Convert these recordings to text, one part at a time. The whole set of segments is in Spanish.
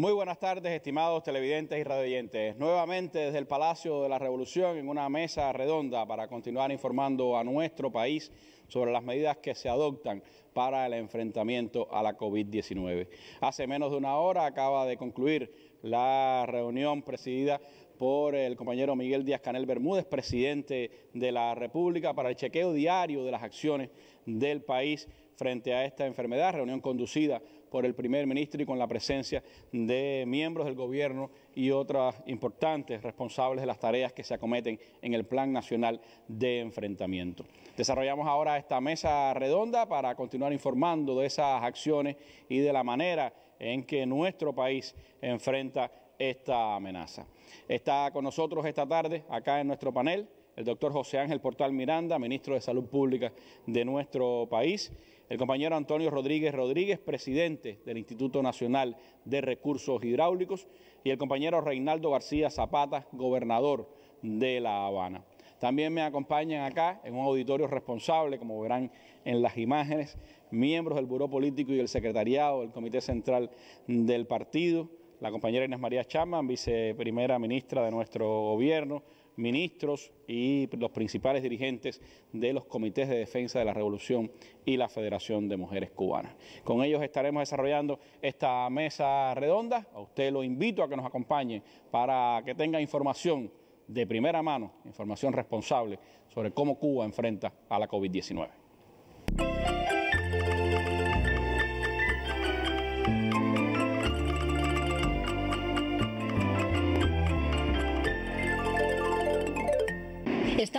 Muy buenas tardes, estimados televidentes y radioyentes. Nuevamente desde el Palacio de la Revolución en una mesa redonda para continuar informando a nuestro país sobre las medidas que se adoptan para el enfrentamiento a la COVID-19. Hace menos de una hora acaba de concluir la reunión presidida por el compañero Miguel Díaz Canel Bermúdez, presidente de la República, para el chequeo diario de las acciones del país frente a esta enfermedad, reunión conducida por el primer ministro y con la presencia de miembros del gobierno y otras importantes responsables de las tareas que se acometen en el Plan Nacional de Enfrentamiento. Desarrollamos ahora esta mesa redonda para continuar informando de esas acciones y de la manera en que nuestro país enfrenta esta amenaza. Está con nosotros esta tarde, acá en nuestro panel, el doctor José Ángel Portal Miranda, ministro de Salud Pública de nuestro país, el compañero Antonio Rodríguez Rodríguez, presidente del Instituto Nacional de Recursos Hidráulicos, y el compañero Reinaldo García Zapata, gobernador de La Habana. También me acompañan acá en un auditorio responsable, como verán en las imágenes, miembros del Buró Político y el Secretariado del Comité Central del Partido, la compañera Inés María Chama, viceprimera ministra de nuestro gobierno, ministros y los principales dirigentes de los comités de defensa de la revolución y la Federación de Mujeres Cubanas. Con ellos estaremos desarrollando esta mesa redonda. A usted lo invito a que nos acompañe para que tenga información de primera mano, información responsable sobre cómo Cuba enfrenta a la COVID-19.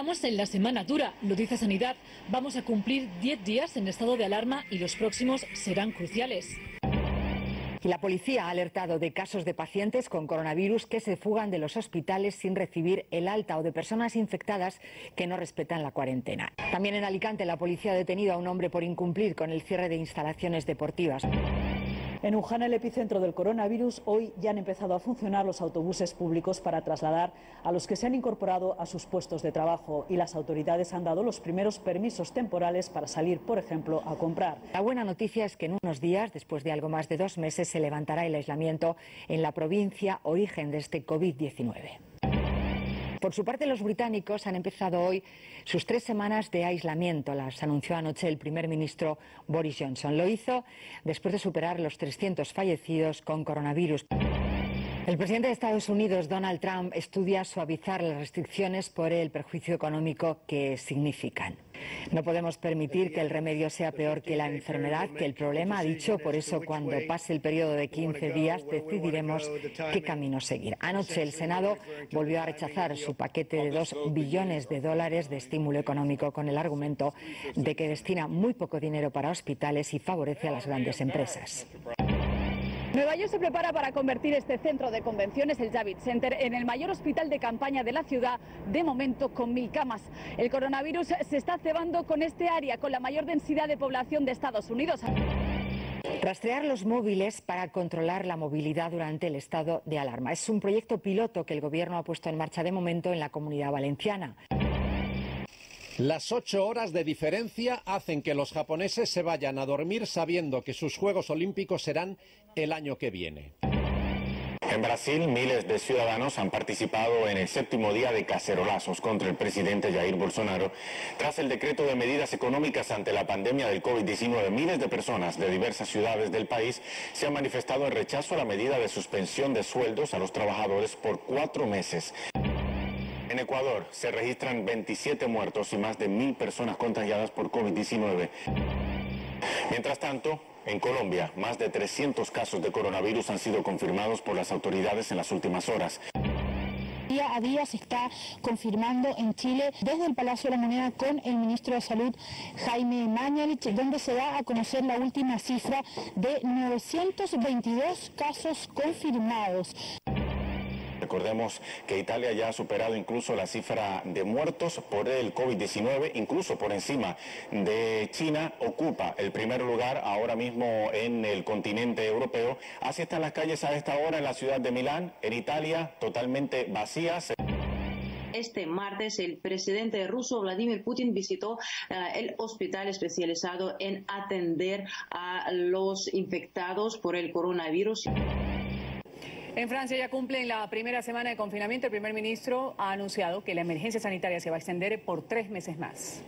Estamos en la semana dura, lo dice Sanidad. Vamos a cumplir 10 días en estado de alarma y los próximos serán cruciales. La policía ha alertado de casos de pacientes con coronavirus que se fugan de los hospitales sin recibir el alta o de personas infectadas que no respetan la cuarentena. También en Alicante la policía ha detenido a un hombre por incumplir con el cierre de instalaciones deportivas. En Wuhan, el epicentro del coronavirus, hoy ya han empezado a funcionar los autobuses públicos para trasladar a los que se han incorporado a sus puestos de trabajo y las autoridades han dado los primeros permisos temporales para salir, por ejemplo, a comprar. La buena noticia es que en unos días, después de algo más de dos meses, se levantará el aislamiento en la provincia origen de este COVID-19. Por su parte, los británicos han empezado hoy sus tres semanas de aislamiento. Las anunció anoche el primer ministro Boris Johnson. Lo hizo después de superar los 300 fallecidos con coronavirus. El presidente de Estados Unidos, Donald Trump, estudia suavizar las restricciones por el perjuicio económico que significan. No podemos permitir que el remedio sea peor que la enfermedad, que el problema, ha dicho, por eso cuando pase el periodo de 15 días decidiremos qué camino seguir. Anoche el Senado volvió a rechazar su paquete de dos billones de dólares de estímulo económico con el argumento de que destina muy poco dinero para hospitales y favorece a las grandes empresas. Nueva York se prepara para convertir este centro de convenciones, el Javits Center, en el mayor hospital de campaña de la ciudad, de momento con mil camas. El coronavirus se está cebando con este área, con la mayor densidad de población de Estados Unidos. Rastrear los móviles para controlar la movilidad durante el estado de alarma. Es un proyecto piloto que el Gobierno ha puesto en marcha de momento en la comunidad valenciana. Las ocho horas de diferencia hacen que los japoneses se vayan a dormir sabiendo que sus Juegos Olímpicos serán el año que viene. En Brasil, miles de ciudadanos han participado en el séptimo día de cacerolazos contra el presidente Jair Bolsonaro. Tras el decreto de medidas económicas ante la pandemia del COVID-19, miles de personas de diversas ciudades del país se han manifestado en rechazo a la medida de suspensión de sueldos a los trabajadores por cuatro meses. En Ecuador se registran 27 muertos y más de mil personas contagiadas por COVID-19. Mientras tanto, en Colombia, más de 300 casos de coronavirus han sido confirmados por las autoridades en las últimas horas. Día a día se está confirmando en Chile desde el Palacio de la Moneda con el ministro de Salud Jaime Mañalich, donde se da a conocer la última cifra de 922 casos confirmados. Recordemos que Italia ya ha superado incluso la cifra de muertos por el COVID-19, incluso por encima de China, ocupa el primer lugar ahora mismo en el continente europeo. Así están las calles a esta hora en la ciudad de Milán, en Italia, totalmente vacías. Este martes el presidente ruso Vladimir Putin visitó uh, el hospital especializado en atender a los infectados por el coronavirus. En Francia ya cumplen la primera semana de confinamiento. El primer ministro ha anunciado que la emergencia sanitaria se va a extender por tres meses más.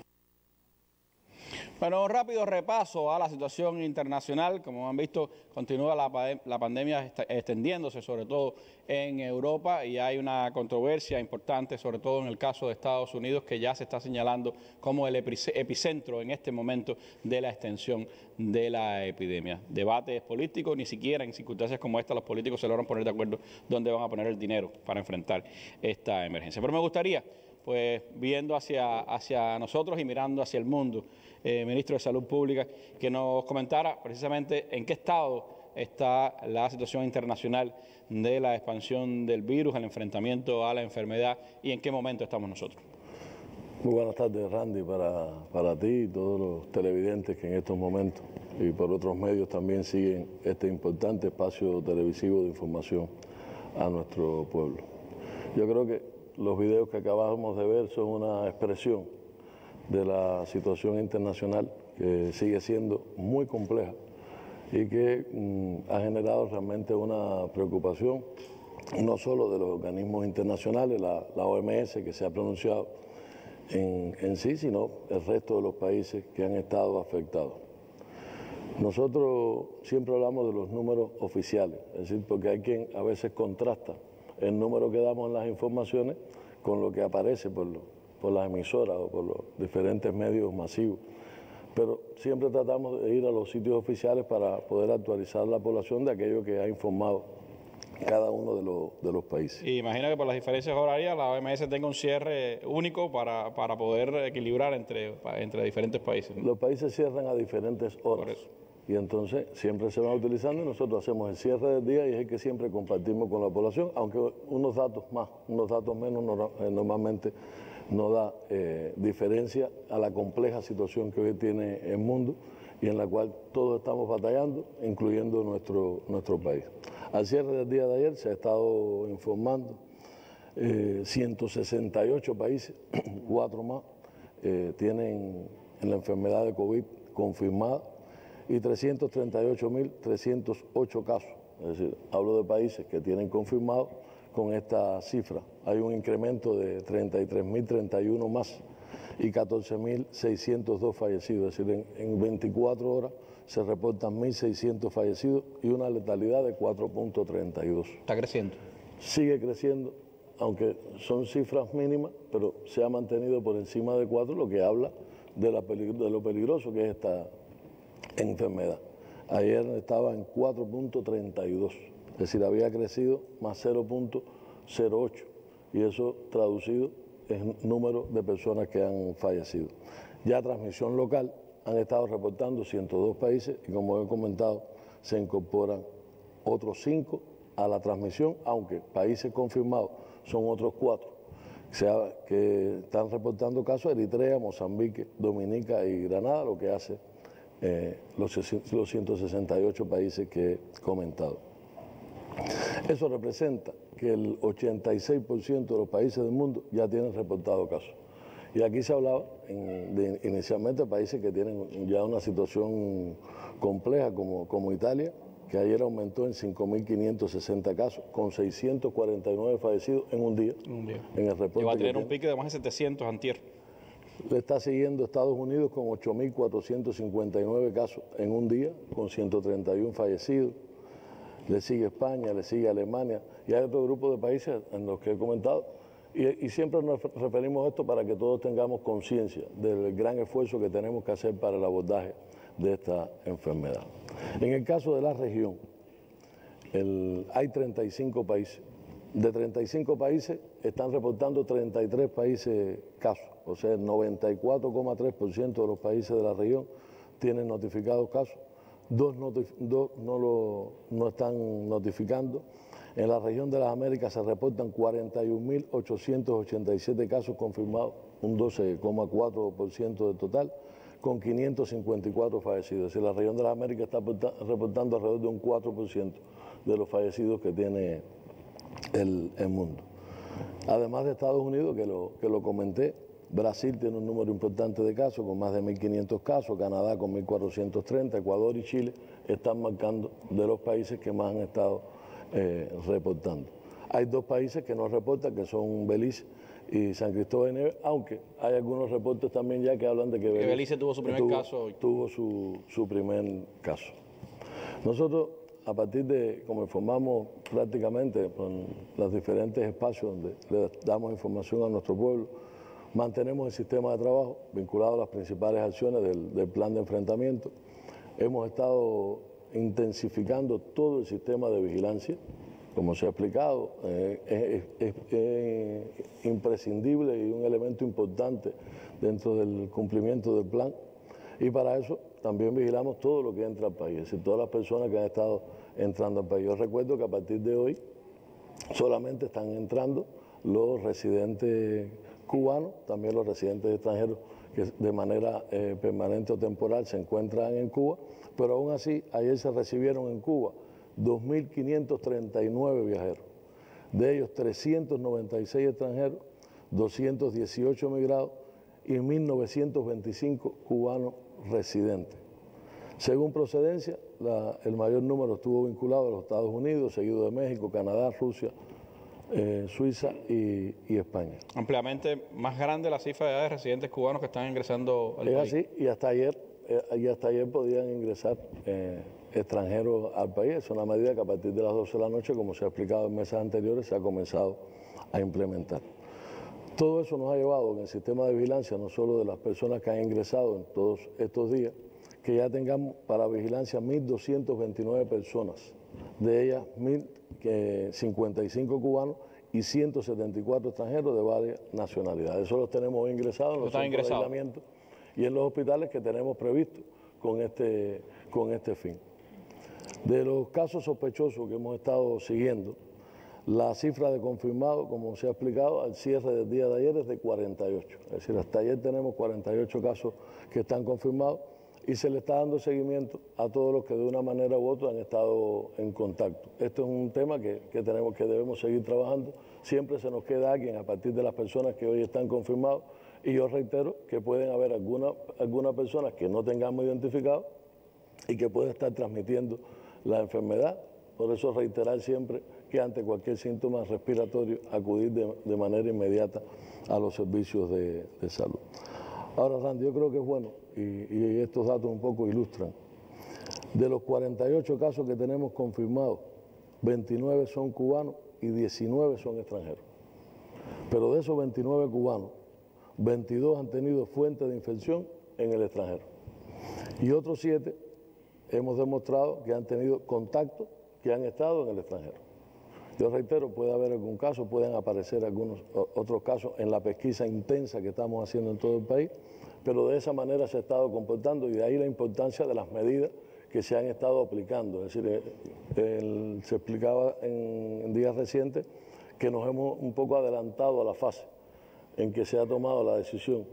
Bueno, rápido repaso a la situación internacional. Como han visto, continúa la, pandemia extendiéndose, sobre todo en Europa, y hay una controversia importante, sobre todo en el caso de Estados Unidos, que ya se está señalando como el epicentro en este momento de la extensión de la epidemia. Debates políticos, ni siquiera en circunstancias como esta los políticos se logran poner de acuerdo dónde van a poner el dinero para enfrentar esta emergencia. Pero me gustaría, pues, viendo hacia, hacia nosotros y mirando hacia el mundo, eh, ministro de Salud Pública, que nos comentara precisamente en qué estado está la situación internacional de la expansión del virus, el enfrentamiento a la enfermedad y en qué momento estamos nosotros. Muy buenas tardes, Randy, para, para ti y todos los televidentes que en estos momentos y por otros medios también siguen este importante espacio televisivo de información a nuestro pueblo. Yo creo que los videos que acabamos de ver son una expresión de la situación internacional que sigue siendo muy compleja y que mm, ha generado realmente una preocupación, no solo de los organismos internacionales, la, OMS que se ha pronunciado en, en, sí, sino el resto de los países que han estado afectados. Nosotros siempre hablamos de los números oficiales, es decir, porque hay quien a veces contrasta el número que damos en las informaciones con lo que aparece por, lo, por las emisoras o por los diferentes medios masivos. Pero siempre tratamos de ir a los sitios oficiales para poder actualizar la población de aquello que ha informado cada uno de, los, países. Y imagino que por las diferencias horarias la OMS tenga un cierre único para, para poder equilibrar entre, entre diferentes países. Los países cierran a diferentes horas. Y entonces siempre se van utilizando y nosotros hacemos el cierre del día y es el que siempre compartimos con la población, aunque unos datos más, unos datos menos eh, normalmente no da eh, diferencia a la compleja situación que hoy tiene el mundo y en la cual todos estamos batallando, incluyendo nuestro, nuestro país. Al cierre del día de ayer se ha estado informando 168 eh, países, cuatro más, eh, tienen en la enfermedad de COVID confirmada y 338.308 casos. Es decir, hablo de países que tienen confirmado con esta cifra. Hay un incremento de 33.031 más y 14.602 fallecidos, es decir, en, 24 horas se reportan 1.600 fallecidos y una letalidad de 4.32. ¿Está creciendo? Sigue creciendo, aunque son cifras mínimas, pero se ha mantenido por encima de 4, lo que habla de, la de lo peligroso que es esta enfermedad. Ayer estaba en 4.32 es decir, había crecido más 0.08 y eso traducido en número de personas que han fallecido. Ya transmisión local han estado reportando 102 países y como he comentado se incorporan otros 5 a la transmisión, aunque países confirmados son otros 4 que están reportando casos Eritrea, Mozambique, Dominica y Granada, lo que hace eh, los, los 168 países que he comentado. Eso representa que el 86% de los países del mundo ya tienen reportado casos. Y aquí se hablaba de, inicialmente de países que tienen ya una situación compleja como, como Italia, que ayer aumentó en 5.560 casos, con 649 fallecidos en un día. Un día. En el reporte. Y va a tener un pique de más de 700 antier. Le está siguiendo Estados Unidos con 8.459 casos en un día, con 131 fallecidos le sigue España, le sigue Alemania y hay otro grupo de países en los que he comentado. Y, siempre nos referimos a esto para que todos tengamos conciencia del gran esfuerzo que tenemos que hacer para el abordaje de esta enfermedad. En el caso de la región, hay 35 países. De 35 países están reportando 33 países casos, o sea, el 94,3% de los países de la región tienen notificados casos dos, no, lo, no están notificando. En la región de las Américas se reportan 41.887 casos confirmados, un 12,4% del total, con 554 fallecidos. Decir, la región de las Américas está reportando alrededor de un 4% de los fallecidos que tiene el, el mundo. Además de Estados Unidos, que lo, que lo comenté, Brasil tiene un número importante de casos, con más de 1.500 casos, Canadá con 1.430, Ecuador y Chile están marcando de los países que más han estado eh, reportando. Hay dos países que no reportan, que son Belice y San Cristóbal de Nieves, aunque hay algunos reportes también ya que hablan de que Belice, tuvo su primer caso. Tuvo su, su primer caso. Nosotros, a partir de, como informamos prácticamente con los diferentes espacios donde le damos información a nuestro pueblo, mantenemos el sistema de trabajo vinculado a las principales acciones del, plan de enfrentamiento. Hemos estado intensificando todo el sistema de vigilancia, como se ha explicado, eh, es, imprescindible y un elemento importante dentro del cumplimiento del plan. Y para eso también vigilamos todo lo que entra al país, es decir, todas las personas que han estado entrando al país. Yo recuerdo que a partir de hoy solamente están entrando los residentes cubanos, también los residentes extranjeros que de manera eh, permanente o temporal se encuentran en Cuba, pero aún así ayer se recibieron en Cuba 2.539 viajeros, de ellos 396 extranjeros, 218 migrados y 1.925 cubanos residentes. Según procedencia, el mayor número estuvo vinculado a los Estados Unidos, seguido de México, Canadá, Rusia, eh, Suiza y, España. Ampliamente más grande la cifra de residentes cubanos que están ingresando al país. Es así, y hasta ayer, eh, y hasta ayer podían ingresar eh, extranjeros al país. Es una medida que a partir de las 12 de la noche, como se ha explicado en meses anteriores, se ha comenzado a implementar. Todo eso nos ha llevado en el sistema de vigilancia, no solo de las personas que han ingresado en todos estos días, que ya tengamos para vigilancia 1.229 personas, de ellas 1.055 cubanos y 174 extranjeros de varias nacionalidades. Eso los tenemos ingresados en los centros de aislamiento y en los hospitales que tenemos previsto con este, con este fin. De los casos sospechosos que hemos estado siguiendo, la cifra de confirmados, como se ha explicado, al cierre del día de ayer es de 48. Es decir, hasta ayer tenemos 48 casos que están confirmados y se le está dando seguimiento a todos los que de una manera u otra han estado en contacto. Esto es un tema que, tenemos, que debemos seguir trabajando. Siempre se nos queda alguien a partir de las personas que hoy están confirmados y yo reitero que pueden haber algunas alguna personas que no tengamos identificado y que pueden estar transmitiendo la enfermedad. Por eso reiterar siempre que ante cualquier síntoma respiratorio acudir de, manera inmediata a los servicios de, salud. Ahora, Randy, yo creo que es bueno, y, estos datos un poco ilustran, de los 48 casos que tenemos confirmados, 29 son cubanos y 19 son extranjeros. Pero de esos 29 cubanos, 22 han tenido fuente de infección en el extranjero. Y otros 7 hemos demostrado que han tenido contacto, que han estado en el extranjero. Yo reitero, puede haber algún caso, pueden aparecer algunos otros casos en la pesquisa intensa que estamos haciendo en todo el país, pero de esa manera se ha estado comportando y de ahí la importancia de las medidas que se han estado aplicando. Es decir, eh, se explicaba en, días recientes que nos hemos un poco adelantado a la fase en que se ha tomado la decisión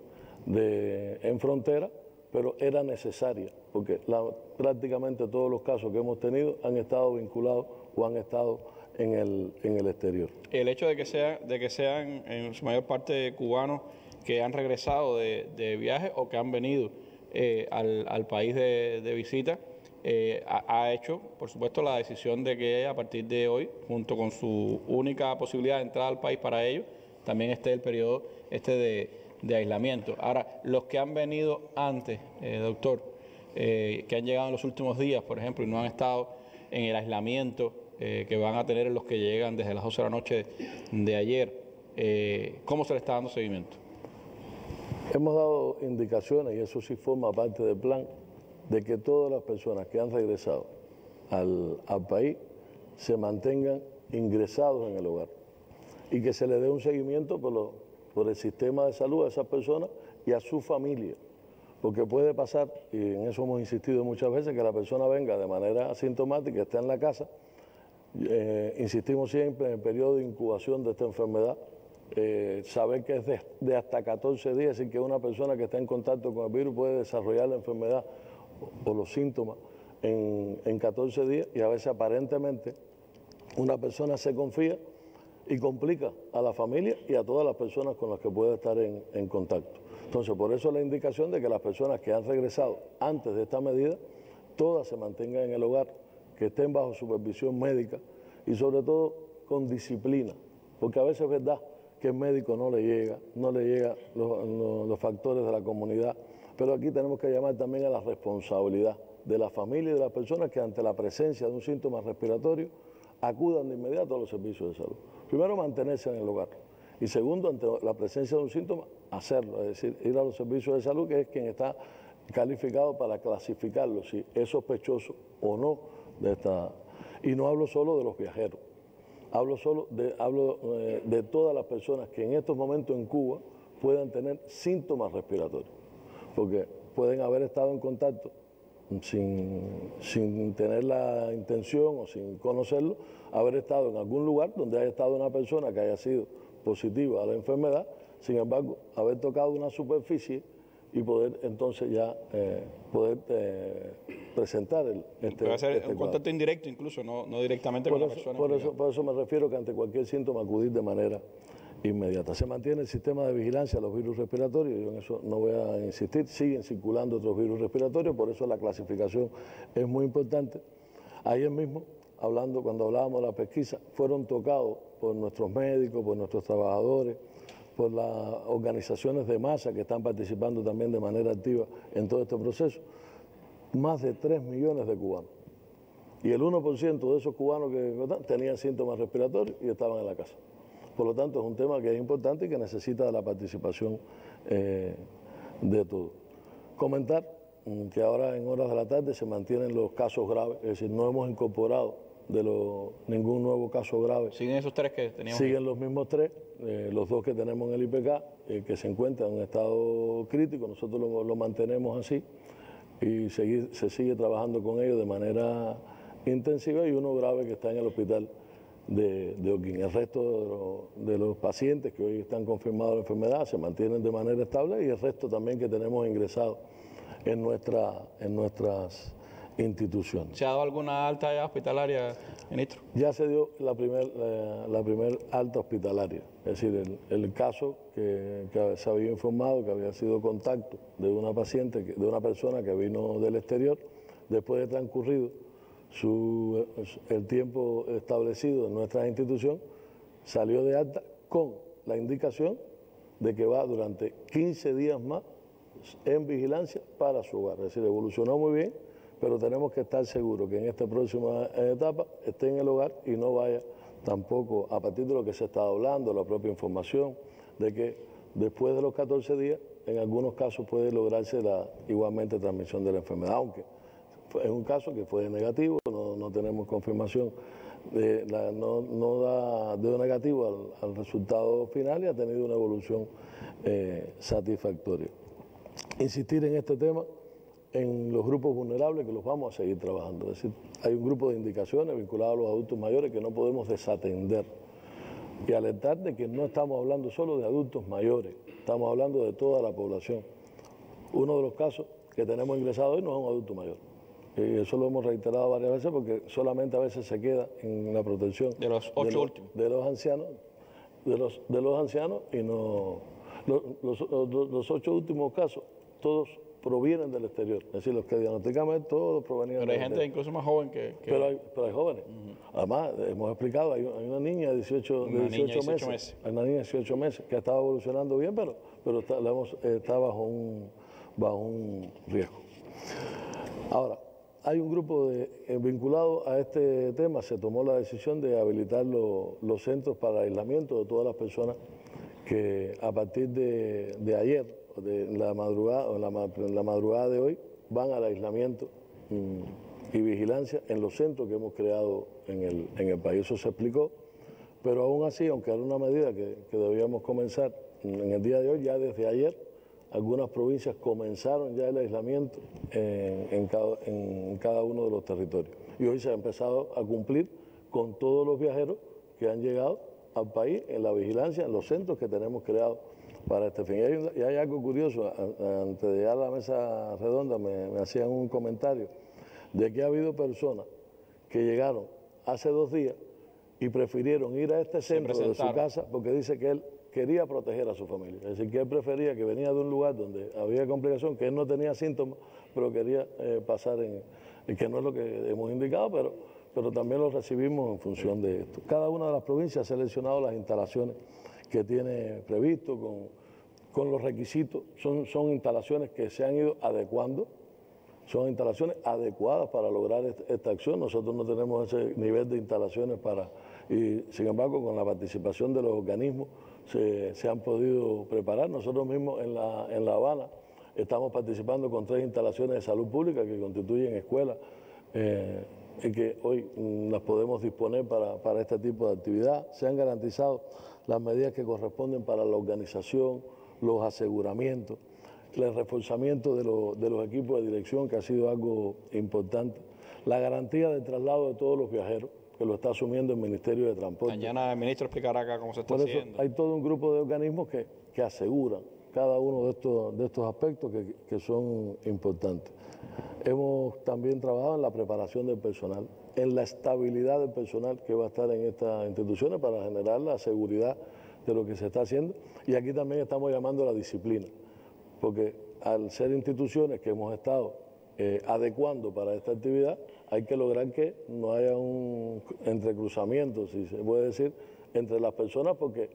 de, en frontera, pero era necesaria, porque prácticamente todos los casos que hemos tenido han estado vinculados o han estado en el, en el exterior. El hecho de que, sea, de que sean en su mayor parte cubanos que han regresado de, viaje o que han venido eh, al, país de, visita, eh, ha, hecho, por supuesto, la decisión de que a partir de hoy, junto con su única posibilidad de entrar al país para ellos, también esté el periodo este de, de aislamiento. Ahora, los que han venido antes, eh, doctor, que han llegado en los últimos días, por ejemplo, y no han estado en el aislamiento eh, que van a tener los que llegan desde las 12 de la noche de ayer. Eh, ¿Cómo se le está dando seguimiento? Hemos dado indicaciones, y eso sí forma parte del plan, de que todas las personas que han regresado al, país se mantengan ingresados en el hogar y que se le dé un seguimiento por, el sistema de salud a esas personas y a su familia. Porque puede pasar, y en eso hemos insistido muchas veces, que la persona venga de manera asintomática, esté en la casa, eh, insistimos siempre en el periodo de incubación de esta enfermedad, eh, saber que es de, hasta 14 días y que una persona que está en contacto con el virus puede desarrollar la enfermedad o, los síntomas en, 14 días y a veces aparentemente una persona se confía y complica a la familia y a todas las personas con las que puede estar en, en contacto. Entonces, por eso la indicación de que las personas que han regresado antes de esta medida, todas se mantengan en el hogar que estén bajo supervisión médica y sobre todo con disciplina, porque a veces es verdad que el médico no le llega, no le llegan los, factores de la comunidad, pero aquí tenemos que llamar también a la responsabilidad de la familia y de las personas que ante la presencia de un síntoma respiratorio acudan de inmediato a los servicios de salud. Primero, mantenerse en el hogar. Y segundo, ante la presencia de un síntoma, hacerlo, es decir, ir a los servicios de salud, que es quien está calificado para clasificarlo, si es sospechoso o no de esta... Y no hablo solo de los viajeros, hablo solo de, hablo, eh, de todas las personas que en estos momentos en Cuba puedan tener síntomas respiratorios, porque pueden haber estado en contacto sin, sin, tener la intención o sin conocerlo, haber estado en algún lugar donde haya estado una persona que haya sido positiva a la enfermedad, sin embargo, haber tocado una superficie y poder entonces ya eh, poder eh, presentar el, este, Puede ser este un contacto indirecto incluso, no, no directamente con la persona. Por eso, por eso me refiero que ante cualquier síntoma acudir de manera inmediata. Se mantiene el sistema de vigilancia de los virus respiratorios, yo en eso no voy a insistir, siguen circulando otros virus respiratorios, por eso la clasificación es muy importante. Ayer mismo, hablando, cuando hablábamos de la pesquisa, fueron tocados por nuestros médicos, por nuestros trabajadores, por las organizaciones de masa que están participando también de manera activa en todo este proceso, más de 3 millones de cubanos. Y el 1% de esos cubanos que tenían síntomas respiratorios y estaban en la casa. Por lo tanto, es un tema que es importante y que necesita la participación eh, de todos. Comentar mm, que ahora en horas de la tarde se mantienen los casos graves, es decir, no hemos incorporado de ningún nuevo caso grave. ¿Siguen esos tres que teníamos? Siguen los mismos tres, eh, los dos que tenemos en el IPK, eh, que se encuentran en un estado crítico, nosotros lo, mantenemos así y se sigue trabajando con ellos de manera intensiva y uno grave que está en el hospital de, de Oquín. El resto de, de, los pacientes que hoy están confirmados la enfermedad se mantienen de manera estable y el resto también que tenemos ingresado en, nuestra, en nuestras institución. ¿Se ha dado alguna alta ya hospitalaria, ministro? Ya se dio la primera la primer alta hospitalaria, es decir, el, caso que, se había informado que había sido contacto de una paciente, de una persona que vino del exterior, después de transcurrido su, el tiempo establecido en nuestra institución, salió de alta con la indicación de que va durante 15 días más en vigilancia para su hogar. Es decir, evolucionó muy bien pero tenemos que estar seguros que en esta próxima etapa esté en el hogar y no vaya tampoco, a partir de lo que se está hablando, la propia información, de que después de los 14 días, en algunos casos puede lograrse la igualmente transmisión de la enfermedad, aunque es un caso que fue negativo, no, tenemos confirmación, de no, da de negativo al, resultado final y ha tenido una evolución eh, satisfactoria. Insistir en este tema en los grupos vulnerables que los vamos a seguir trabajando. Es decir, hay un grupo de indicaciones vinculadas a los adultos mayores que no podemos desatender y alertar de que no estamos hablando solo de adultos mayores, estamos hablando de toda la población. Uno de los casos que tenemos ingresado hoy no es un adulto mayor. Y eso lo hemos reiterado varias veces porque solamente a veces se queda en la protección de los ocho últimos. De los ancianos, de los, de los ancianos y no. Los, los ocho últimos casos, todos provienen del exterior. Es decir, los que diagnosticamos todos provenían Pero hay gente incluso más joven que... Pero, hay, pero hay jóvenes. Además, hemos explicado, hay, una niña de 18, de 18, meses, Hay una niña de 18 meses que estaba evolucionando bien, pero, pero está, está bajo, un, bajo un riesgo. Ahora, hay un grupo de, eh, vinculado a este tema, se tomó la decisión de habilitar los centros para aislamiento de todas las personas que a partir de, de ayer de la madrugada, de hoy van al aislamiento y vigilancia en los centros que hemos creado en el, país. Eso se explicó, pero aún así, aunque era una medida que, debíamos comenzar en el día de hoy, ya desde ayer algunas provincias comenzaron ya el aislamiento en, cada, cada uno de los territorios. Y hoy se ha empezado a cumplir con todos los viajeros que han llegado al país en la vigilancia, en los centros que tenemos creados para este fin. Y hay, algo curioso, antes de llegar a la mesa redonda me, hacían un comentario de que ha habido personas que llegaron hace dos días y prefirieron ir a este centro de su casa porque dice que él quería proteger a su familia. Es decir, que él prefería que venía de un lugar donde había complicación, que él no tenía síntomas, pero quería eh, pasar en, que no es lo que hemos indicado, pero, pero también lo recibimos en función de esto. Cada una de las provincias ha seleccionado las instalaciones que tiene previsto con, con los requisitos. Son, son instalaciones que se han ido adecuando, son instalaciones adecuadas para lograr esta acción. Nosotros no tenemos ese nivel de instalaciones para... Y sin embargo, con la participación de los organismos se, se han podido preparar. Nosotros mismos en La, en la Habana estamos participando con tres instalaciones de salud pública que constituyen escuelas. Eh, y que hoy mm, las podemos disponer para, para, este tipo de actividad. Se han garantizado las medidas que corresponden para la organización, los aseguramientos, el reforzamiento de, lo, de los equipos de dirección, que ha sido algo importante, la garantía del traslado de todos los viajeros, que lo está asumiendo el Ministerio de Transporte. Mañana el ministro explicará acá cómo se está Por eso haciendo. Hay todo un grupo de organismos que, que aseguran cada uno de estos, de estos aspectos que, que son importantes. Hemos también trabajado en la preparación del personal, en la estabilidad del personal que va a estar en estas instituciones para generar la seguridad de lo que se está haciendo. Y aquí también estamos llamando a la disciplina, porque al ser instituciones que hemos estado eh, adecuando para esta actividad, hay que lograr que no haya un entrecruzamiento, si se puede decir, entre las personas, porque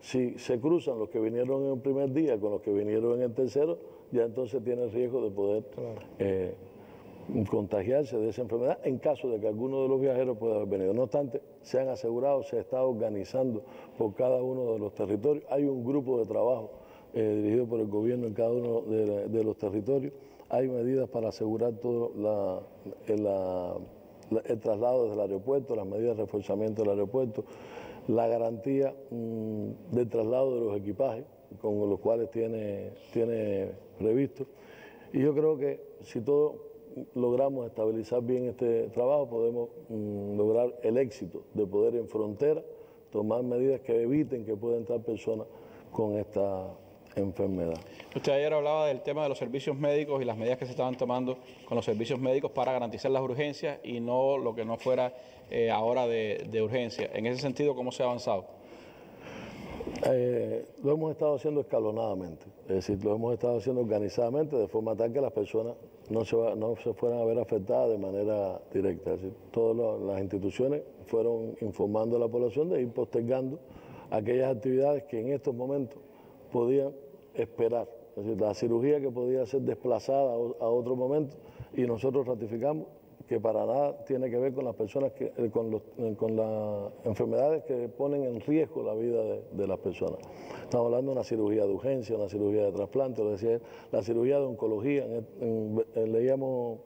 si se cruzan los que vinieron en el primer día con los que vinieron en el tercero, ya entonces tiene riesgo de poder claro. eh, contagiarse de esa enfermedad en caso de que alguno de los viajeros pueda haber venido. No obstante, se han asegurado, se está organizando por cada uno de los territorios. Hay un grupo de trabajo eh, dirigido por el gobierno en cada uno de, los territorios. Hay medidas para asegurar todo la, el traslado desde el aeropuerto, las medidas de reforzamiento del aeropuerto, la garantía mmm, del traslado de los equipajes con los cuales tiene, tiene previsto. Y yo creo que si todos logramos estabilizar bien este trabajo, podemos mmm, lograr el éxito de poder en frontera tomar medidas que eviten que puedan entrar personas con esta enfermedad. Usted ayer hablaba del tema de los servicios médicos y las medidas que se estaban tomando con los servicios médicos para garantizar las urgencias y no lo que no fuera eh, ahora de urgencia. En ese sentido, ¿cómo se ha avanzado? Eh, lo hemos estado haciendo escalonadamente, es decir, lo hemos estado haciendo organizadamente de forma tal que las personas no se, no se fueran a ver afectadas de manera directa. Es decir, todas las instituciones fueron informando a la población de ir postergando aquellas actividades que en estos momentos podían esperar. Es decir, la cirugía que podía ser desplazada a otro momento y nosotros ratificamos que para nada tiene que ver con las personas, que, eh, con, los, con las enfermedades que ponen en riesgo la vida de, las personas. Estamos hablando de una cirugía de urgencia, una cirugía de trasplante, lo decía, la cirugía de oncología. En, leíamos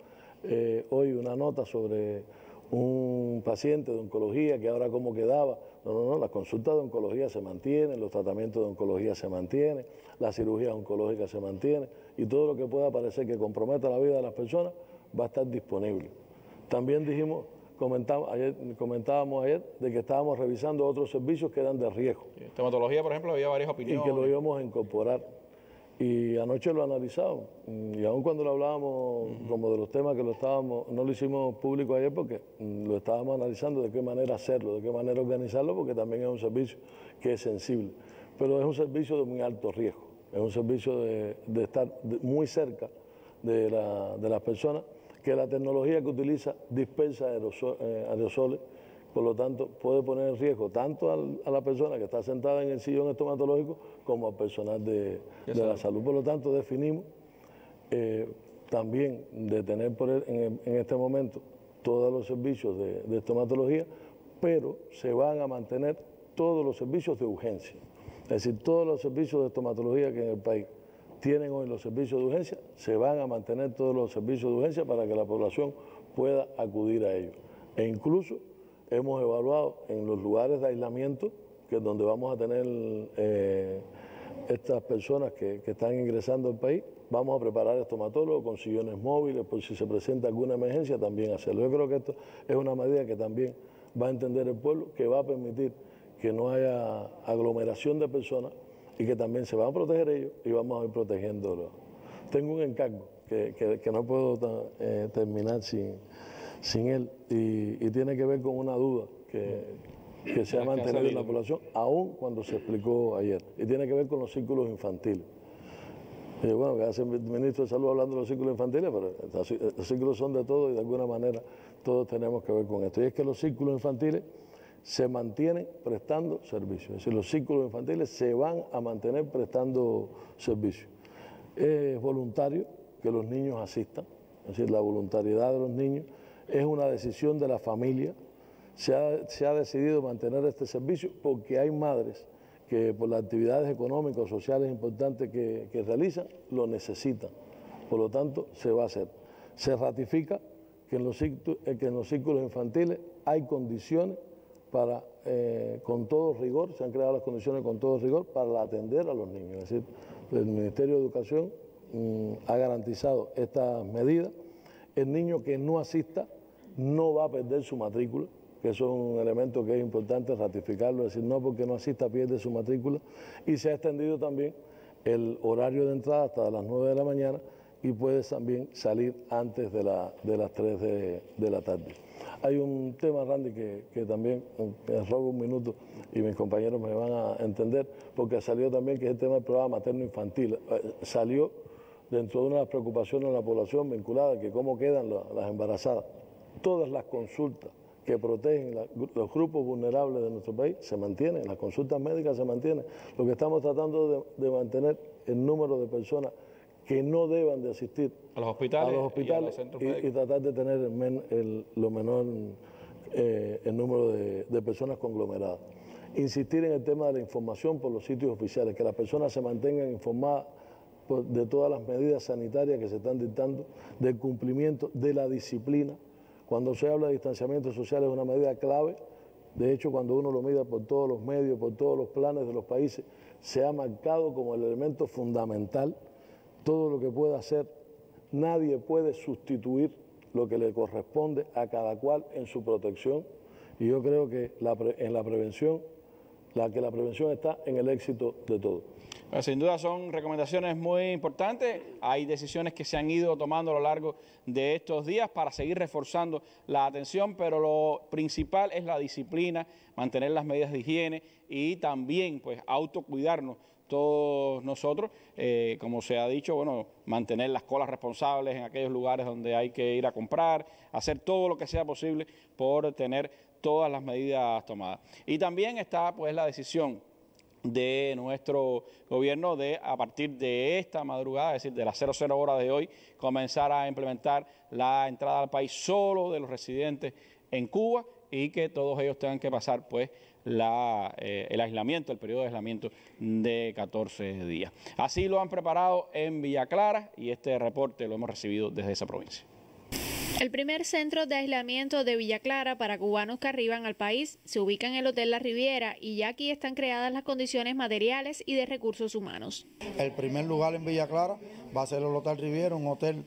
eh, hoy una nota sobre un paciente de oncología que ahora cómo quedaba. No, no, no, las consultas de oncología se mantienen, los tratamientos de oncología se mantienen, la cirugía oncológica se mantiene y todo lo que pueda parecer que comprometa la vida de las personas va a estar disponible. También dijimos, comentamos, ayer, comentábamos ayer de que estábamos revisando otros servicios que eran de riesgo. En tematología, por ejemplo, había varias opiniones. Y que lo íbamos a incorporar. Y anoche lo analizamos. Y aun cuando lo hablábamos uh -huh. como de los temas que lo estábamos, no lo hicimos público ayer porque lo estábamos analizando de qué manera hacerlo, de qué manera organizarlo, porque también es un servicio que es sensible. Pero es un servicio de muy alto riesgo. Es un servicio de, de estar de, muy cerca de, la, de las personas que la tecnología que utiliza dispersa aerosol, eh, aerosoles, por lo tanto puede poner en riesgo tanto al, a la persona que está sentada en el sillón estomatológico como al personal de, de la salud. Por lo tanto definimos eh, también de tener por el, en, en, este momento todos los servicios de, de estomatología, pero se van a mantener todos los servicios de urgencia. Es decir, todos los servicios de estomatología que en el país tienen hoy los servicios de urgencia, se van a mantener todos los servicios de urgencia para que la población pueda acudir a ellos. E incluso hemos evaluado en los lugares de aislamiento, que es donde vamos a tener eh, estas personas que, que, están ingresando al país, vamos a preparar estomatólogos con sillones móviles, por si se presenta alguna emergencia, también hacerlo. Yo creo que esto es una medida que también va a entender el pueblo, que va a permitir que no haya aglomeración de personas y que también se van a proteger ellos y vamos a ir protegiéndolos. Tengo un encargo que, que, que no puedo eh, terminar sin, sin él y, y, tiene que ver con una duda que, que se ha mantenido en la población, aún cuando se explicó ayer, y tiene que ver con los círculos infantiles. Eh, bueno, que hace el ministro de Salud hablando de los círculos infantiles, pero los círculos son de todo y de alguna manera todos tenemos que ver con esto. Y es que los círculos infantiles se mantienen prestando servicios. Es decir, los círculos infantiles se van a mantener prestando servicios. Es voluntario que los niños asistan, es decir, la voluntariedad de los niños es una decisión de la familia. Se ha, decidido mantener este servicio porque hay madres que por las actividades económicas o sociales importantes que, realizan, lo necesitan. Por lo tanto, se va a hacer. Se ratifica que en los, que en los círculos infantiles hay condiciones para, eh, con todo rigor, se han creado las condiciones con todo rigor para atender a los niños. Es decir, el Ministerio de Educación mm, ha garantizado estas medidas. El niño que no asista no va a perder su matrícula, que es un elemento que es importante ratificarlo, es decir, no porque no asista pierde su matrícula. Y se ha extendido también el horario de entrada hasta las 9 de la mañana y puedes también salir antes de, la, de las 3 de la tarde. Hay un tema, Randy, que, también me robo un minuto y mis compañeros me van a entender, porque salió también que es el tema del programa materno-infantil. Eh, salió dentro de una de las preocupaciones de la población vinculada, que cómo quedan las embarazadas. Todas las consultas que protegen los grupos vulnerables de nuestro país se mantienen, las consultas médicas se mantienen. Lo que estamos tratando de mantener el número de personas que no deban de asistir a los hospitales, y, tratar de tener lo menor eh, el número de, personas conglomeradas. Insistir en el tema de la información por los sitios oficiales, que las personas se mantengan informadas de todas las medidas sanitarias que se están dictando, del cumplimiento de la disciplina. Cuando se habla de distanciamiento social es una medida clave. De hecho, cuando uno lo mira por todos los medios, por todos los planes de los países, se ha marcado como el elemento fundamental todo lo que pueda hacer. Nadie puede sustituir lo que le corresponde a cada cual en su protección. Y yo creo que en la prevención, la que la prevención está en el éxito de todo. sin duda son recomendaciones muy importantes. Hay decisiones que se han ido tomando a lo largo de estos días para seguir reforzando la atención, pero lo principal es la disciplina, mantener las medidas de higiene y también pues autocuidarnos todos nosotros, eh, como se ha dicho, bueno, mantener las colas responsables en aquellos lugares donde hay que ir a comprar, hacer todo lo que sea posible por tener todas las medidas tomadas. Y también está pues la decisión de nuestro gobierno de a partir de esta madrugada, es decir, de las 00 horas de hoy, comenzar a implementar la entrada al país solo de los residentes en Cuba y que todos ellos tengan que pasar pues eh, el aislamiento, el periodo de aislamiento de 14 días. Así lo han preparado en Villa Clara y este reporte lo hemos recibido desde esa provincia. El primer centro de aislamiento de Villa Clara para cubanos que arriban al país se ubica en el Hotel La Riviera y ya aquí están creadas las condiciones materiales y de recursos humanos. El primer lugar en Villa Clara va a ser el Hotel Riviera, un hotel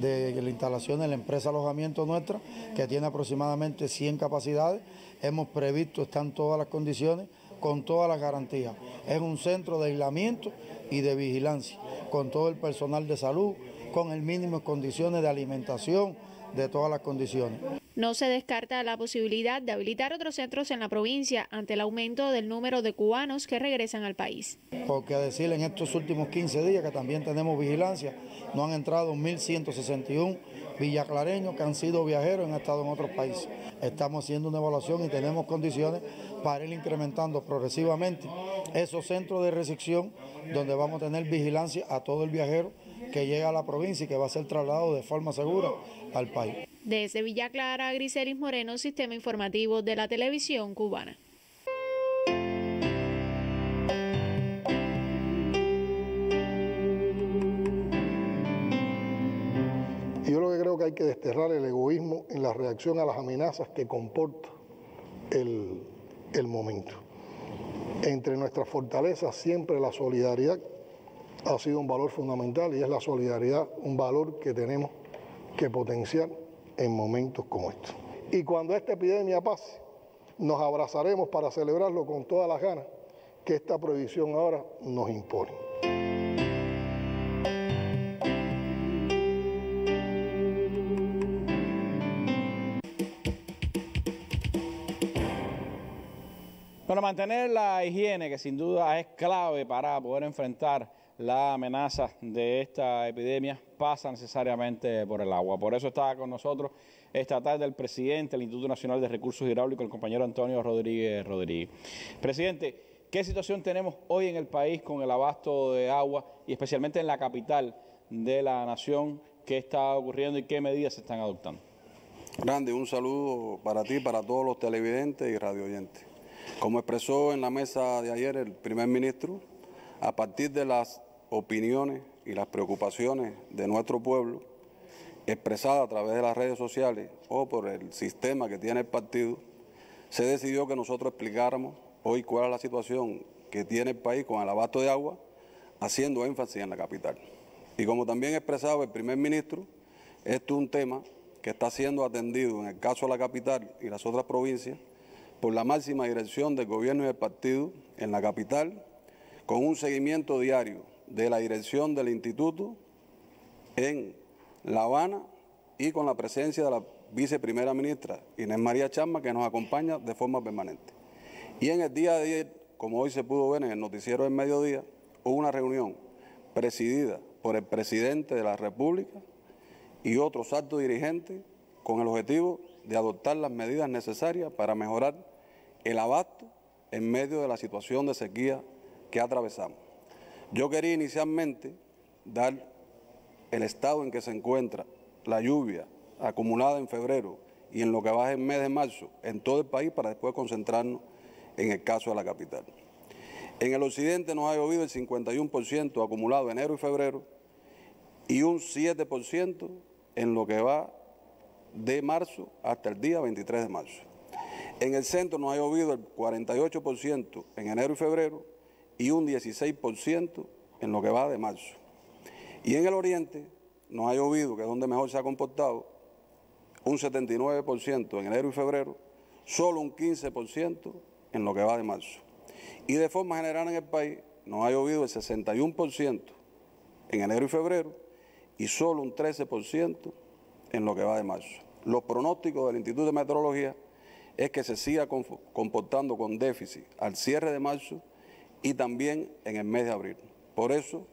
de la instalación de la empresa alojamiento nuestra, que tiene aproximadamente 100 capacidades. Hemos previsto, están todas las condiciones, con todas las garantías. Es un centro de aislamiento y de vigilancia, con todo el personal de salud, con el mínimo de condiciones de alimentación, de todas las condiciones. No se descarta la posibilidad de habilitar otros centros en la provincia ante el aumento del número de cubanos que regresan al país. Porque a decir en estos últimos 15 días que también tenemos vigilancia, no han entrado 1.161 villaclareños que han sido viajeros y han estado en otros países. Estamos haciendo una evaluación y tenemos condiciones para ir incrementando progresivamente esos centros de recepción donde vamos a tener vigilancia a todo el viajero que llega a la provincia y que va a ser trasladado de forma segura al país. Desde Villa Clara, Griselis Moreno, Sistema Informativo de la Televisión Cubana. Hay que desterrar el egoísmo en la reacción a las amenazas que comporta el, el momento. Entre nuestras fortalezas siempre la solidaridad ha sido un valor fundamental y es la solidaridad un valor que tenemos que potenciar en momentos como estos. Y cuando esta epidemia pase, nos abrazaremos para celebrarlo con todas las ganas que esta prohibición ahora nos impone. Mantener la higiene, que sin duda es clave para poder enfrentar la amenaza de esta epidemia pasa necesariamente por el agua. Por eso estaba con nosotros esta tarde el presidente del Instituto Nacional de Recursos Hidráulicos, el compañero Antonio Rodríguez Rodríguez. Presidente, ¿qué situación tenemos hoy en el país con el abasto de agua y especialmente en la capital de la nación? ¿Qué está ocurriendo y qué medidas se están adoptando? Grande, un saludo para ti, para todos los televidentes y radioyentes. Como expresó en la mesa de ayer el primer ministro, a partir de las opiniones y las preocupaciones de nuestro pueblo, expresada a través de las redes sociales o por el sistema que tiene el partido, se decidió que nosotros explicáramos hoy cuál es la situación que tiene el país con el abasto de agua, haciendo énfasis en la capital. Y como también expresado el primer ministro, esto es un tema que está siendo atendido en el caso de la capital y las otras provincias por la máxima dirección del gobierno y del partido en la capital, con un seguimiento diario de la dirección del instituto en La Habana y con la presencia de la viceprimera ministra Inés María Chama, que nos acompaña de forma permanente. Y en el día de ayer, como hoy se pudo ver en el noticiero del mediodía, hubo una reunión presidida por el presidente de la República y otros altos dirigentes con el objetivo de adoptar las medidas necesarias para mejorar el abasto en medio de la situación de sequía que atravesamos. Yo quería inicialmente dar el estado en que se encuentra la lluvia acumulada en febrero y en lo que va en mes de marzo en todo el país para después concentrarnos en el caso de la capital. En el occidente nos ha llovido el 51% acumulado enero y febrero y un 7% en lo que va de marzo hasta el día 23 de marzo. En el centro nos ha llovido el 48% en enero y febrero y un 16% en lo que va de marzo. Y en el oriente nos ha llovido, que es donde mejor se ha comportado, un 79% en enero y febrero, solo un 15% en lo que va de marzo. Y de forma general en el país nos ha llovido el 61% en enero y febrero y solo un 13% en lo que va de marzo. Los pronósticos del Instituto de Meteorología es que se siga comportando con déficit al cierre de marzo y también en el mes de abril. Por eso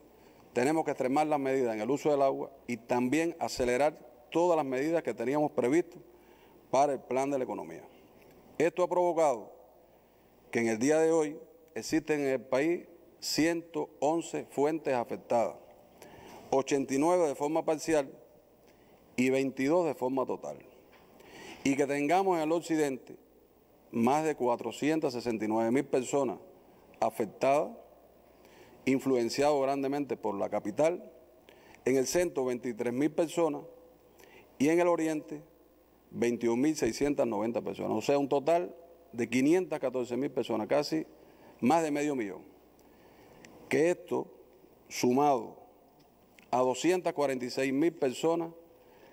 tenemos que extremar las medidas en el uso del agua y también acelerar todas las medidas que teníamos previsto para el plan de la economía. Esto ha provocado que en el día de hoy existen en el país 111 fuentes afectadas, 89 de forma parcial y 22 de forma total. Y que tengamos en el occidente más de 469 mil personas afectadas, influenciado grandemente por la capital, en el centro 23 mil personas y en el oriente 21.690 personas, o sea, un total de 514 mil personas, casi más de medio millón. Que esto, sumado a 246 mil personas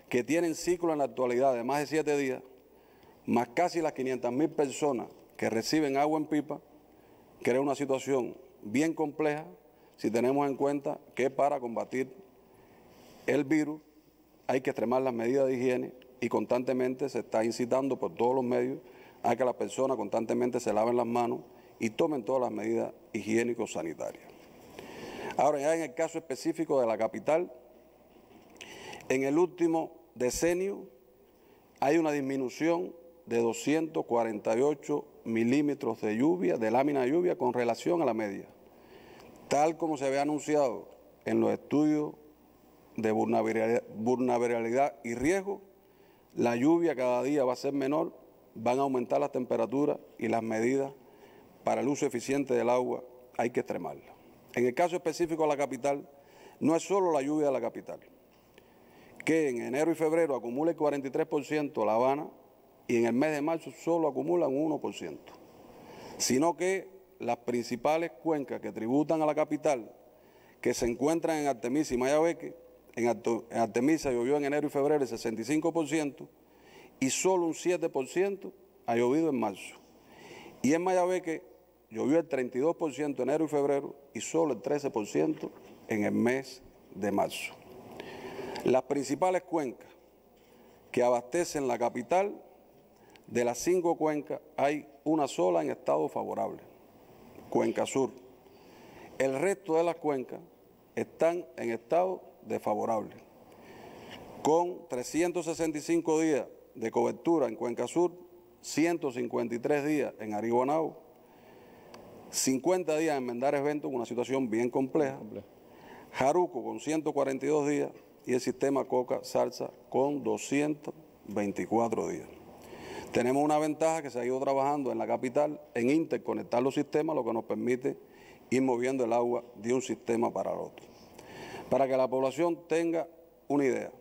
que tienen ciclo en la actualidad de más de siete días, más casi las 500 mil personas que reciben agua en pipa, crea una situación bien compleja si tenemos en cuenta que para combatir el virus hay que extremar las medidas de higiene y constantemente se está incitando por todos los medios a que las personas constantemente se laven las manos y tomen todas las medidas higiénico-sanitarias. Ahora ya en el caso específico de la capital, en el último decenio hay una disminución de 248 milímetros de lluvia, de lámina de lluvia con relación a la media. Tal como se había anunciado en los estudios de vulnerabilidad y riesgo, la lluvia cada día va a ser menor, van a aumentar las temperaturas y las medidas para el uso eficiente del agua hay que extremarlas. En el caso específico de la capital, no es solo la lluvia de la capital, que en enero y febrero acumula el 43% La Habana y en el mes de marzo solo acumulan un 1%, sino que las principales cuencas que tributan a la capital, que se encuentran en Artemisa y Mayabeque, en, Artemisa llovió en enero y febrero el 65% y solo un 7% ha llovido en marzo. Y en Mayabeque llovió el 32% en enero y febrero y solo el 13% en el mes de marzo. Las principales cuencas que abastecen la capital, de las cinco cuencas hay una sola en estado favorable, Cuenca Sur. El resto de las cuencas están en estado desfavorable, con 365 días de cobertura en Cuenca Sur, 153 días en Ariguanao, 50 días en Mendares Vento, una situación bien compleja, Jaruco con 142 días y el sistema Coca Salsa con 224 días. Tenemos una ventaja que se ha ido trabajando en la capital en interconectar los sistemas, lo que nos permite ir moviendo el agua de un sistema para el otro. Para que la población tenga una idea,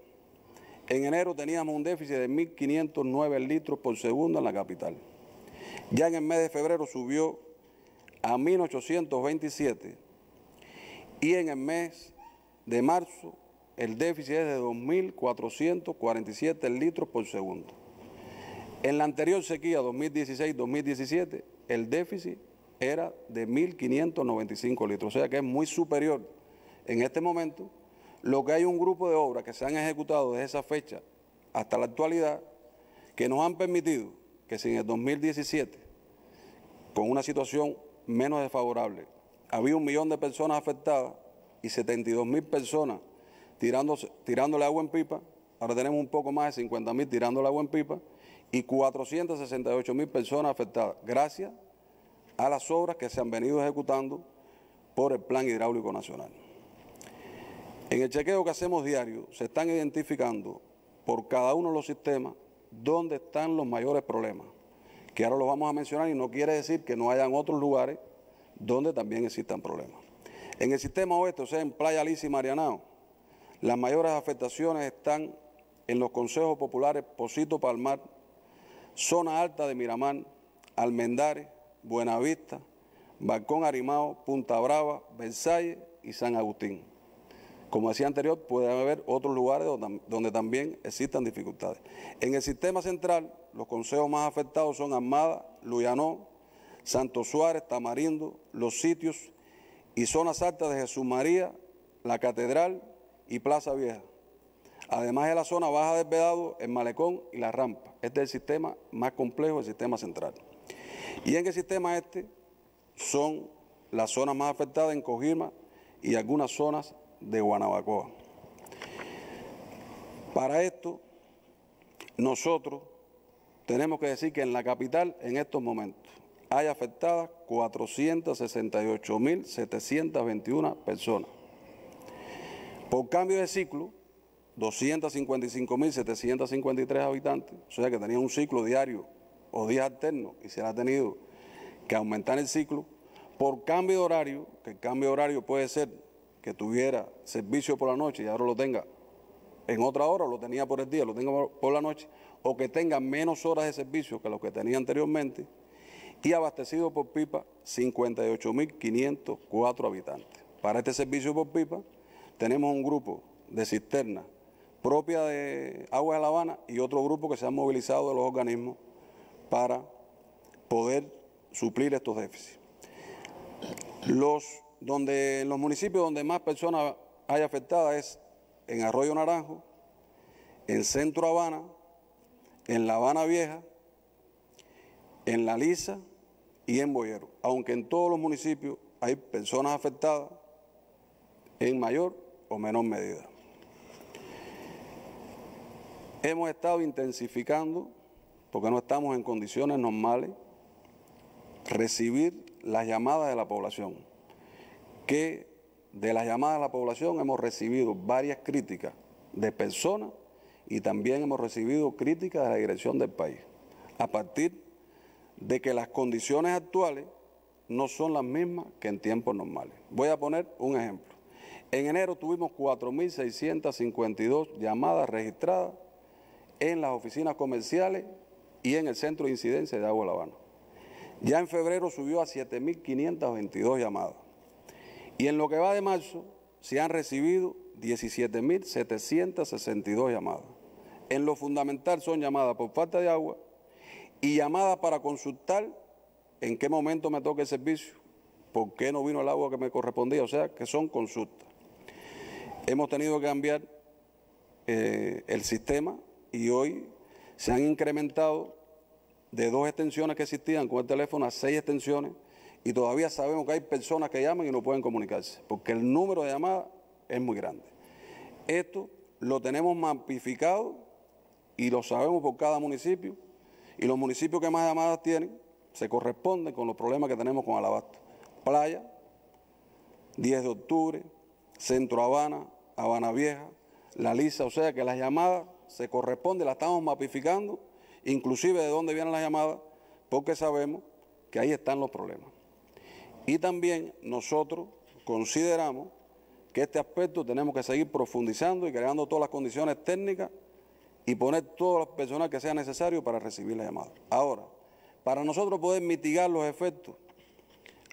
en enero teníamos un déficit de 1.509 litros por segundo en la capital. Ya en el mes de febrero subió a 1.827 y en el mes de marzo el déficit es de 2.447 litros por segundo. En la anterior sequía 2016-2017 el déficit era de 1.595 litros, o sea que es muy superior en este momento. Lo que hay un grupo de obras que se han ejecutado desde esa fecha hasta la actualidad que nos han permitido que si en el 2017, con una situación menos desfavorable, había un millón de personas afectadas y 72 mil personas tirándole agua en pipa, ahora tenemos un poco más de 50 mil tirándole agua en pipa y 468 mil personas afectadas, gracias a las obras que se han venido ejecutando por el Plan Hidráulico Nacional. En el chequeo que hacemos diario se están identificando por cada uno de los sistemas dónde están los mayores problemas, que ahora los vamos a mencionar y no quiere decir que no hayan otros lugares donde también existan problemas. En el sistema oeste, o sea, en Playa Alicia y Marianao, las mayores afectaciones están en los consejos populares Posito Palmar, Zona Alta de Miramar, Almendares, Buenavista, Balcón Arimao, Punta Brava, Versalles y San Agustín. Como decía anterior, puede haber otros lugares donde, también existan dificultades. En el sistema central, los consejos más afectados son Armada, Luyanó, Santo Suárez, Tamarindo, Los Sitios y zonas altas de Jesús María, la Catedral y Plaza Vieja. Además de la zona baja del Vedado, el Malecón y la Rampa. Este es el sistema más complejo, el sistema central. Y en el sistema este son las zonas más afectadas en Cojima y algunas zonas de Guanabacoa. Para esto, nosotros tenemos que decir que en la capital, en estos momentos, hay afectadas 468.721 personas. Por cambio de ciclo, 255.753 habitantes, o sea que tenían un ciclo diario o días alternos y se ha tenido que aumentar el ciclo. Por cambio de horario, que el cambio de horario puede ser que tuviera servicio por la noche y ahora lo tenga en otra hora, lo tenía por el día, lo tenga por la noche, o que tenga menos horas de servicio que lo que tenía anteriormente, y abastecido por pipa 58.504 habitantes. Para este servicio por pipa tenemos un grupo de cisternas propia de Agua de La Habana y otro grupo que se han movilizado de los organismos para poder suplir estos déficits. Los, donde, los municipios donde más personas hay afectadas es en Arroyo Naranjo, en Centro Habana, en La Habana Vieja, en La Lisa y en Boyero, aunque en todos los municipios hay personas afectadas en mayor o menor medida. Hemos estado intensificando, porque no estamos en condiciones normales, recibir las llamadas de la población, que de las llamadas de la población hemos recibido varias críticas de personas y también hemos recibido críticas de la dirección del país, a partir de que las condiciones actuales no son las mismas que en tiempos normales. Voy a poner un ejemplo. En enero tuvimos 4.652 llamadas registradas en las oficinas comerciales y en el centro de incidencia de Agua La Habana. Ya en febrero subió a 7.522 llamadas. Y en lo que va de marzo se han recibido 17.762 llamadas. En lo fundamental son llamadas por falta de agua y llamadas para consultar en qué momento me toca el servicio, por qué no vino el agua que me correspondía, o sea, que son consultas. Hemos tenido que cambiar eh, el sistema y hoy se han incrementado de dos extensiones que existían con el teléfono a seis extensiones y todavía sabemos que hay personas que llaman y no pueden comunicarse, porque el número de llamadas es muy grande. Esto lo tenemos mapificado y lo sabemos por cada municipio y los municipios que más llamadas tienen se corresponden con los problemas que tenemos con el abasto. Playa, 10 de octubre, Centro Habana, Habana Vieja, La Lisa, o sea que las llamadas se corresponden, las estamos mapificando, inclusive de dónde vienen las llamadas, porque sabemos que ahí están los problemas. Y también nosotros consideramos que este aspecto tenemos que seguir profundizando y creando todas las condiciones técnicas y poner todo el personal que sea necesario para recibir la llamada. Ahora, para nosotros poder mitigar los efectos,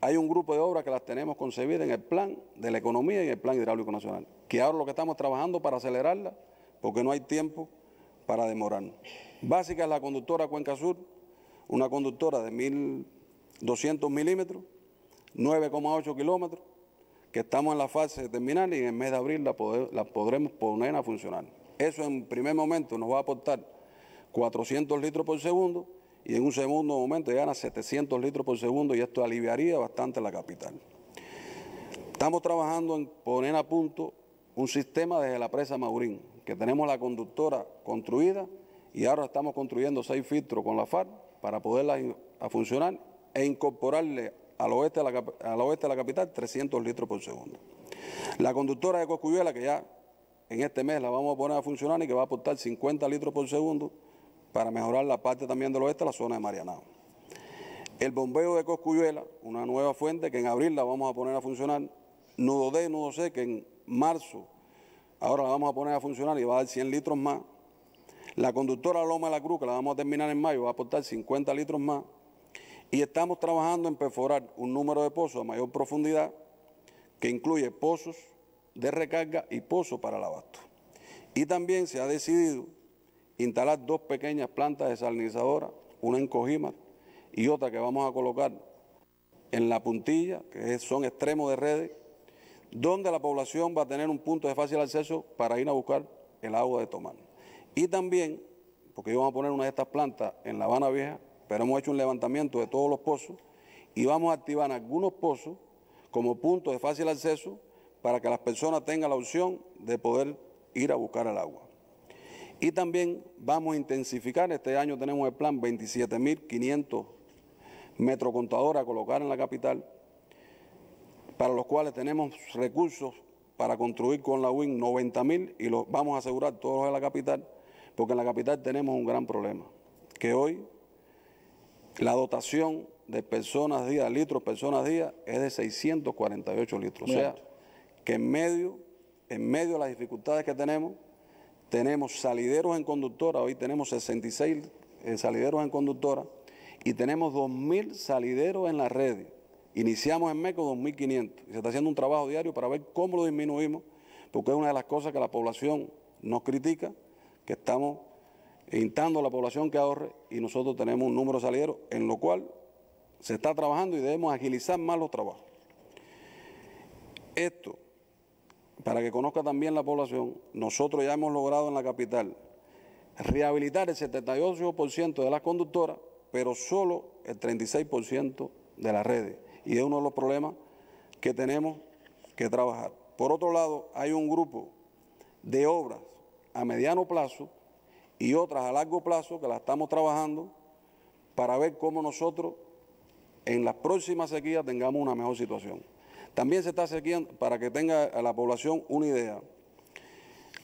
hay un grupo de obras que las tenemos concebidas en el plan de la economía y en el plan hidráulico nacional, que ahora lo que estamos trabajando para acelerarla, porque no hay tiempo para demorarnos. Básica es la conductora Cuenca Sur, una conductora de 1.200 milímetros, 9,8 kilómetros, que estamos en la fase de terminar y en el mes de abril la, la podremos poner a funcionar. Eso en primer momento nos va a aportar 400 litros por segundo y en un segundo momento llegan a 700 litros por segundo y esto aliviaría bastante la capital. Estamos trabajando en poner a punto un sistema desde la presa Maurín, que tenemos la conductora construida y ahora estamos construyendo seis filtros con la FARC para poderla a funcionar e incorporarle al oeste de, la, la capital 300 litros por segundo. La conductora de Coscuyuela, que ya en este mes la vamos a poner a funcionar y que va a aportar 50 litros por segundo para mejorar la parte también del oeste, la zona de Marianao. El bombeo de Coscuyuela, una nueva fuente que en abril la vamos a poner a funcionar. Nudo D, nudo C, que en marzo ahora la vamos a poner a funcionar y va a dar 100 litros más. La conductora Loma de la Cruz, que la vamos a terminar en mayo, va a aportar 50 litros más. Y estamos trabajando en perforar un número de pozos a mayor profundidad que incluye pozos de recarga y pozos para el abasto. Y también se ha decidido instalar dos pequeñas plantas desalinizadoras, una en Cojima y otra que vamos a colocar en la puntilla, que son extremos de redes, donde la población va a tener un punto de fácil acceso para ir a buscar el agua de tomar. Y también, porque vamos a poner una de estas plantas en La Habana Vieja, pero hemos hecho un levantamiento de todos los pozos y vamos a activar algunos pozos como punto de fácil acceso para que las personas tengan la opción de poder ir a buscar el agua. Y también vamos a intensificar, este año tenemos el plan 27.500 metros contadores a colocar en la capital, para los cuales tenemos recursos para construir con la WIN 90.000 y los vamos a asegurar todos en la capital, porque en la capital tenemos un gran problema, que hoy la dotación de personas día, litros personas día, es de 648 litros. O sea, que en medio, en medio de las dificultades que tenemos, tenemos salideros en conductora, hoy tenemos 66 eh, salideros en conductora y tenemos 2.000 salideros en la red. Iniciamos en MECO 2.500 y se está haciendo un trabajo diario para ver cómo lo disminuimos, porque es una de las cosas que la población nos critica, que estamos instando a la población que ahorre y nosotros tenemos un número de salideros en lo cual se está trabajando y debemos agilizar más los trabajos. Esto para que conozca también la población, nosotros ya hemos logrado en la capital rehabilitar el 78% de las conductoras, pero solo el 36% de las redes. Y es uno de los problemas que tenemos que trabajar. Por otro lado, hay un grupo de obras a mediano plazo y otras a largo plazo que las estamos trabajando para ver cómo nosotros en las próximas sequías tengamos una mejor situación. También se está sequeando, para que tenga a la población una idea,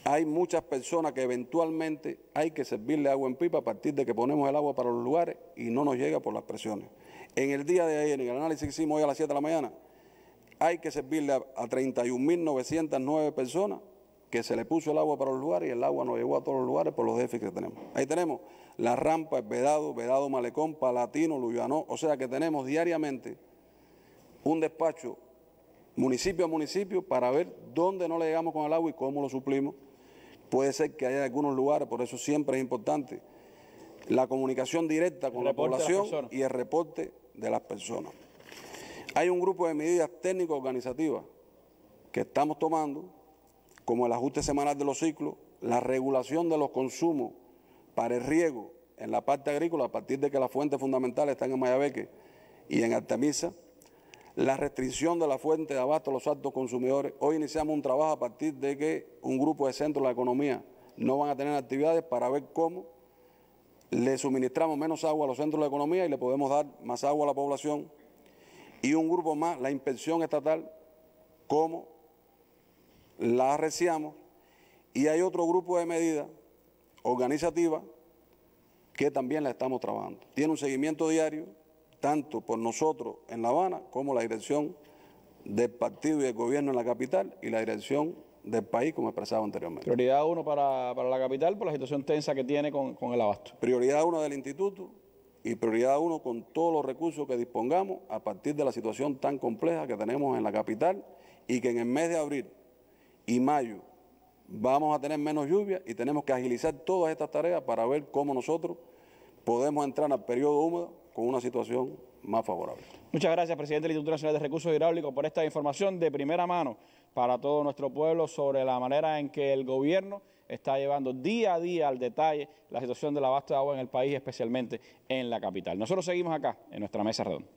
hay muchas personas que eventualmente hay que servirle agua en pipa a partir de que ponemos el agua para los lugares y no nos llega por las presiones. En el día de ayer, en el análisis que hicimos hoy a las 7 de la mañana, hay que servirle a, a 31.909 personas que se le puso el agua para los lugares y el agua no llegó a todos los lugares por los déficits que tenemos. Ahí tenemos la rampa, el Vedado, Vedado Malecón, Palatino, Luyano, o sea que tenemos diariamente un despacho municipio a municipio para ver dónde no le llegamos con el agua y cómo lo suplimos. Puede ser que haya algunos lugares, por eso siempre es importante la comunicación directa con la población y el reporte de las personas. Hay un grupo de medidas técnico-organizativas que estamos tomando, como el ajuste semanal de los ciclos, la regulación de los consumos para el riego en la parte agrícola a partir de que las fuentes fundamentales están en Mayabeque y en Altamisa, la restricción de la fuente de abasto a los altos consumidores. Hoy iniciamos un trabajo a partir de que un grupo de centros de la economía no van a tener actividades para ver cómo le suministramos menos agua a los centros de la economía y le podemos dar más agua a la población. Y un grupo más, la inspección estatal, cómo la arreciamos. Y hay otro grupo de medidas organizativas que también la estamos trabajando. Tiene un seguimiento diario, tanto por nosotros en La Habana como la dirección del partido y del gobierno en la capital y la dirección del país, como expresaba anteriormente. Prioridad uno para, la capital por la situación tensa que tiene con, con el abasto. Prioridad uno del instituto y prioridad uno con todos los recursos que dispongamos a partir de la situación tan compleja que tenemos en la capital y que en el mes de abril y mayo vamos a tener menos lluvia y tenemos que agilizar todas estas tareas para ver cómo nosotros podemos entrar al periodo húmedo con una situación más favorable. Muchas gracias, presidente del Instituto Nacional de Recursos Hidráulicos, por esta información de primera mano para todo nuestro pueblo sobre la manera en que el gobierno está llevando día a día al detalle la situación del abasto de agua en el país, especialmente en la capital. Nosotros seguimos acá, en nuestra mesa redonda.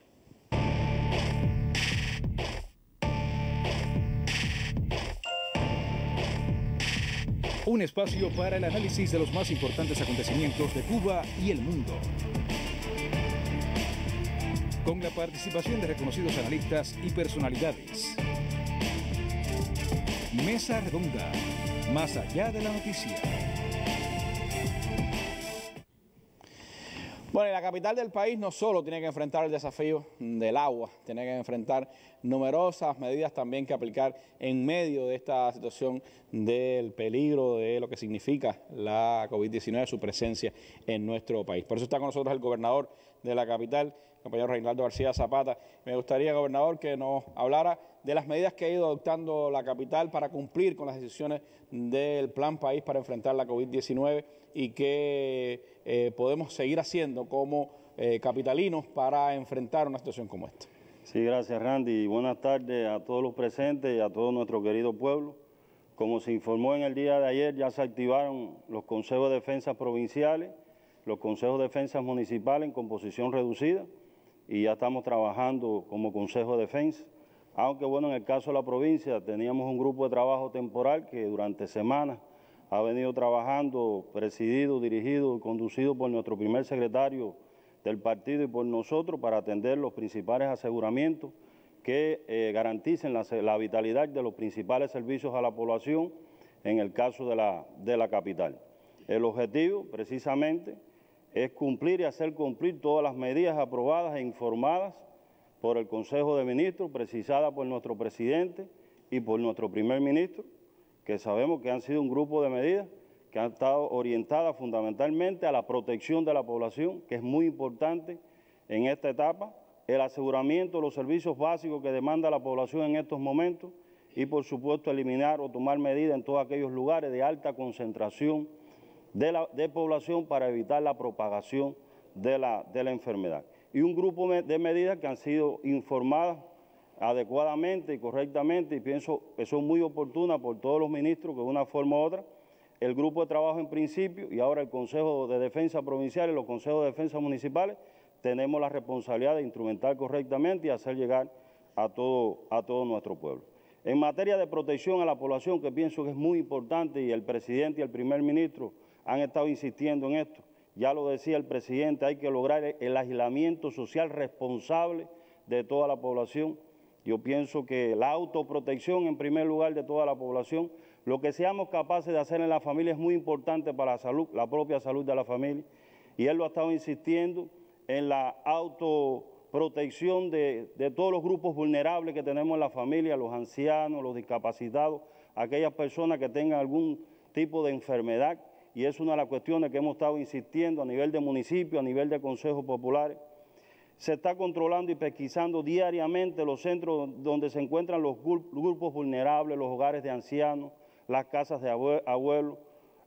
Un espacio para el análisis de los más importantes acontecimientos de Cuba y el mundo. Con la participación de reconocidos analistas y personalidades. Mesa Redonda, más allá de la noticia. Bueno, la capital del país no solo tiene que enfrentar el desafío del agua, tiene que enfrentar numerosas medidas también que aplicar en medio de esta situación del peligro de lo que significa la COVID-19, su presencia en nuestro país. Por eso está con nosotros el gobernador de la capital, compañero Reinaldo García Zapata. Me gustaría, gobernador, que nos hablara de las medidas que ha ido adoptando la capital para cumplir con las decisiones del Plan País para enfrentar la COVID-19 y qué eh, podemos seguir haciendo como eh, capitalinos para enfrentar una situación como esta. Sí, gracias Randy. Buenas tardes a todos los presentes y a todo nuestro querido pueblo. Como se informó en el día de ayer, ya se activaron los consejos de defensa provinciales, los consejos de defensa municipales en composición reducida y ya estamos trabajando como consejo de defensa. Aunque bueno, en el caso de la provincia teníamos un grupo de trabajo temporal que durante semanas ha venido trabajando, presidido, dirigido y conducido por nuestro primer secretario del partido y por nosotros para atender los principales aseguramientos que eh, garanticen la, vitalidad de los principales servicios a la población en el caso de la, de la capital. El objetivo, precisamente, es cumplir y hacer cumplir todas las medidas aprobadas e informadas por el Consejo de Ministros, precisada por nuestro presidente y por nuestro primer ministro, que sabemos que han sido un grupo de medidas que han estado orientadas fundamentalmente a la protección de la población, que es muy importante en esta etapa, el aseguramiento de los servicios básicos que demanda la población en estos momentos y, por supuesto, eliminar o tomar medidas en todos aquellos lugares de alta concentración de, la, población para evitar la propagación de la, de la enfermedad y un grupo de medidas que han sido informadas adecuadamente y correctamente y pienso que son muy oportunas por todos los ministros que de una forma u otra, el grupo de trabajo en principio y ahora el Consejo de Defensa Provincial y los Consejos de Defensa Municipales tenemos la responsabilidad de instrumentar correctamente y hacer llegar a todo, a todo nuestro pueblo. En materia de protección a la población, que pienso que es muy importante y el presidente y el primer ministro han estado insistiendo en esto, ya lo decía el presidente, hay que lograr el aislamiento social responsable de toda la población. Yo pienso que la autoprotección en primer lugar de toda la población, lo que seamos capaces de hacer en la familia es muy importante para la salud, la propia salud de la familia. Y él lo ha estado insistiendo en la autoprotección de, de todos los grupos vulnerables que tenemos en la familia, los ancianos, los discapacitados, aquellas personas que tengan algún tipo de enfermedad y es una de las cuestiones que hemos estado insistiendo a nivel de municipio, a nivel de consejos populares. Se está controlando y pesquisando diariamente los centros donde se encuentran los grupos vulnerables, los hogares de ancianos, las casas de abuelos,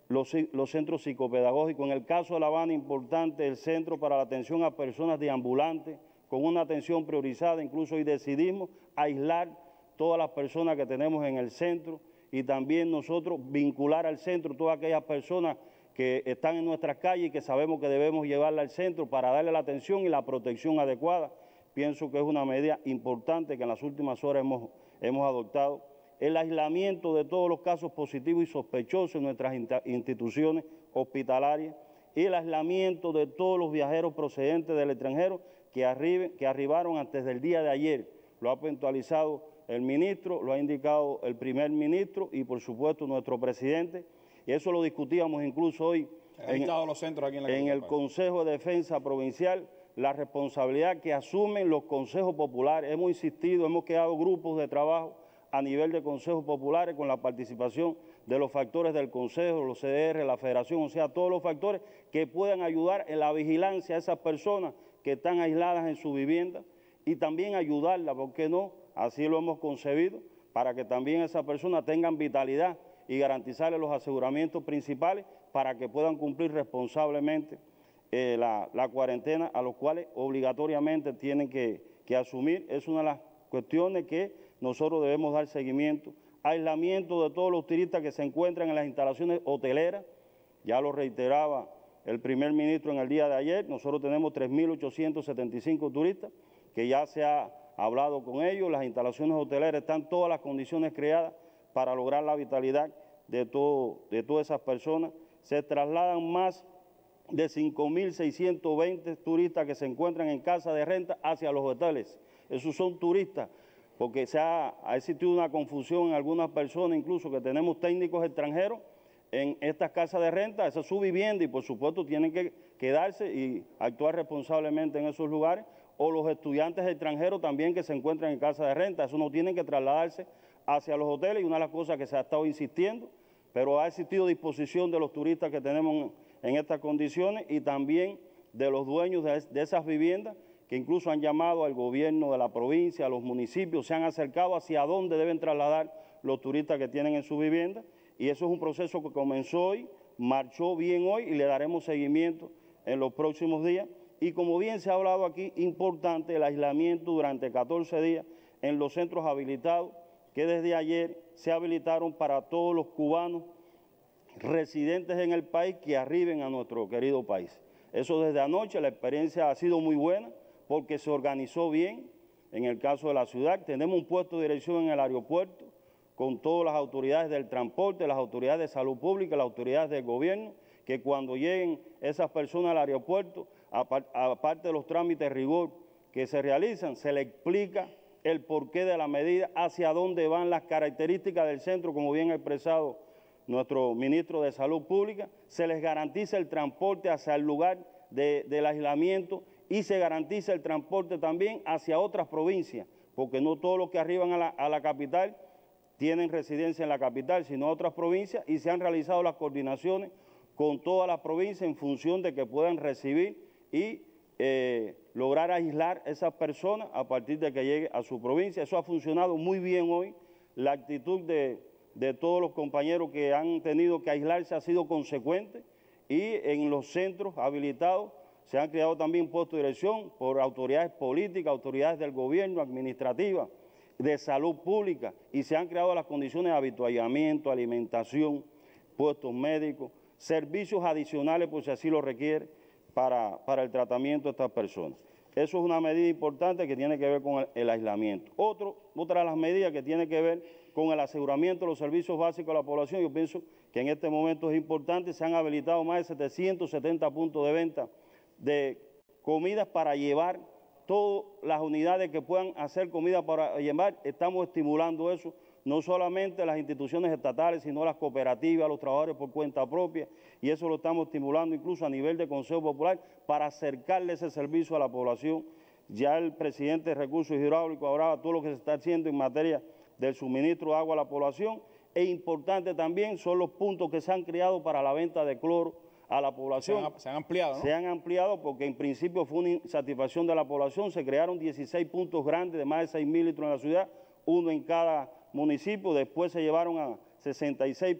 los, centros psicopedagógicos. En el caso de La Habana, importante el Centro para la Atención a Personas Deambulantes, con una atención priorizada. Incluso hoy decidimos aislar todas las personas que tenemos en el centro y también nosotros vincular al centro todas aquellas personas que están en nuestras calles y que sabemos que debemos llevarla al centro para darle la atención y la protección adecuada. pienso que es una medida importante que en las últimas horas hemos, hemos adoptado. El aislamiento de todos los casos positivos y sospechosos en nuestras instituciones hospitalarias y el aislamiento de todos los viajeros procedentes del extranjero que, que arribaron antes del día de ayer. Lo ha puntualizado el ministro, lo ha indicado el primer ministro y por supuesto nuestro presidente. Y eso lo discutíamos incluso hoy en, los centros aquí en, en el Consejo de Defensa Provincial, la responsabilidad que asumen los consejos populares. Hemos insistido, hemos creado grupos de trabajo a nivel de consejos populares con la participación de los factores del Consejo, los CDR, la Federación, o sea, todos los factores que puedan ayudar en la vigilancia a esas personas que están aisladas en su vivienda y también ayudarla, ¿por qué no? Así lo hemos concebido, para que también esas personas tengan vitalidad y garantizarles los aseguramientos principales para que puedan cumplir responsablemente eh, la, cuarentena, a los cuales obligatoriamente tienen que, que asumir. Es una de las cuestiones que nosotros debemos dar seguimiento. Aislamiento de todos los turistas que se encuentran en las instalaciones hoteleras, ya lo reiteraba el primer ministro en el día de ayer, nosotros tenemos 3.875 turistas que ya se ha hablado con ellos, las instalaciones hoteleras están todas las condiciones creadas para lograr la vitalidad de, todo, de todas esas personas. Se trasladan más de 5.620 turistas que se encuentran en casa de renta hacia los hoteles. Esos son turistas, porque se ha, ha existido una confusión en algunas personas, incluso que tenemos técnicos extranjeros en estas casas de renta, esa es su vivienda y por supuesto tienen que quedarse y actuar responsablemente en esos lugares, o los estudiantes extranjeros también que se encuentran en casas de renta, eso no tienen que trasladarse hacia los hoteles y una de las cosas que se ha estado insistiendo, pero ha existido disposición de los turistas que tenemos en estas condiciones y también de los dueños de, esas viviendas que incluso han llamado al gobierno de la provincia, a los municipios, se han acercado hacia dónde deben trasladar los turistas que tienen en su vivienda y eso es un proceso que comenzó hoy, marchó bien hoy y le daremos seguimiento en los próximos días. Y como bien se ha hablado aquí, importante el aislamiento durante 14 días en los centros habilitados que desde ayer se habilitaron para todos los cubanos residentes en el país que arriben a nuestro querido país. Eso desde anoche, la experiencia ha sido muy buena porque se organizó bien. En el caso de la ciudad, tenemos un puesto de dirección en el aeropuerto, con todas las autoridades del transporte, las autoridades de salud pública, las autoridades del gobierno, que cuando lleguen esas personas al aeropuerto, aparte de los trámites rigor que se realizan, se le explica el porqué de la medida, hacia dónde van las características del centro, como bien ha expresado nuestro ministro de Salud Pública, se les garantiza el transporte hacia el lugar del aislamiento y se garantiza el transporte también hacia otras provincias, porque no todos los que arriban a la capital tienen residencia en la capital, sino otras provincias, y se han realizado las coordinaciones con todas las provincias en función de que puedan recibir y eh, lograr aislar esas personas a partir de que llegue a su provincia. Eso ha funcionado muy bien hoy. La actitud de, de todos los compañeros que han tenido que aislarse ha sido consecuente y en los centros habilitados se han creado también puestos de dirección por autoridades políticas, autoridades del gobierno, administrativas, de salud pública y se han creado las condiciones de habituallamiento, alimentación, puestos médicos, servicios adicionales, por si así lo requiere, para, el tratamiento de estas personas. Eso es una medida importante que tiene que ver con el, aislamiento. Otro, otra de las medidas que tiene que ver con el aseguramiento de los servicios básicos de la población, yo pienso que en este momento es importante, se han habilitado más de 770 puntos de venta de comidas para llevar todas las unidades que puedan hacer comida para llevar, estamos estimulando eso, no solamente las instituciones estatales, sino las cooperativas, los trabajadores por cuenta propia, y eso lo estamos estimulando incluso a nivel de Consejo Popular para acercarle ese servicio a la población. Ya el presidente de Recursos Hidráulicos hablaba todo lo que se está haciendo en materia del suministro de agua a la población, e importante también son los puntos que se han creado para la venta de cloro, a la población. Se han, ampliado, Se han ampliado porque en principio fue una insatisfacción de la población. Se crearon 16 puntos grandes de más de 6 mil litros en la ciudad, uno en cada municipio. Después se llevaron a 66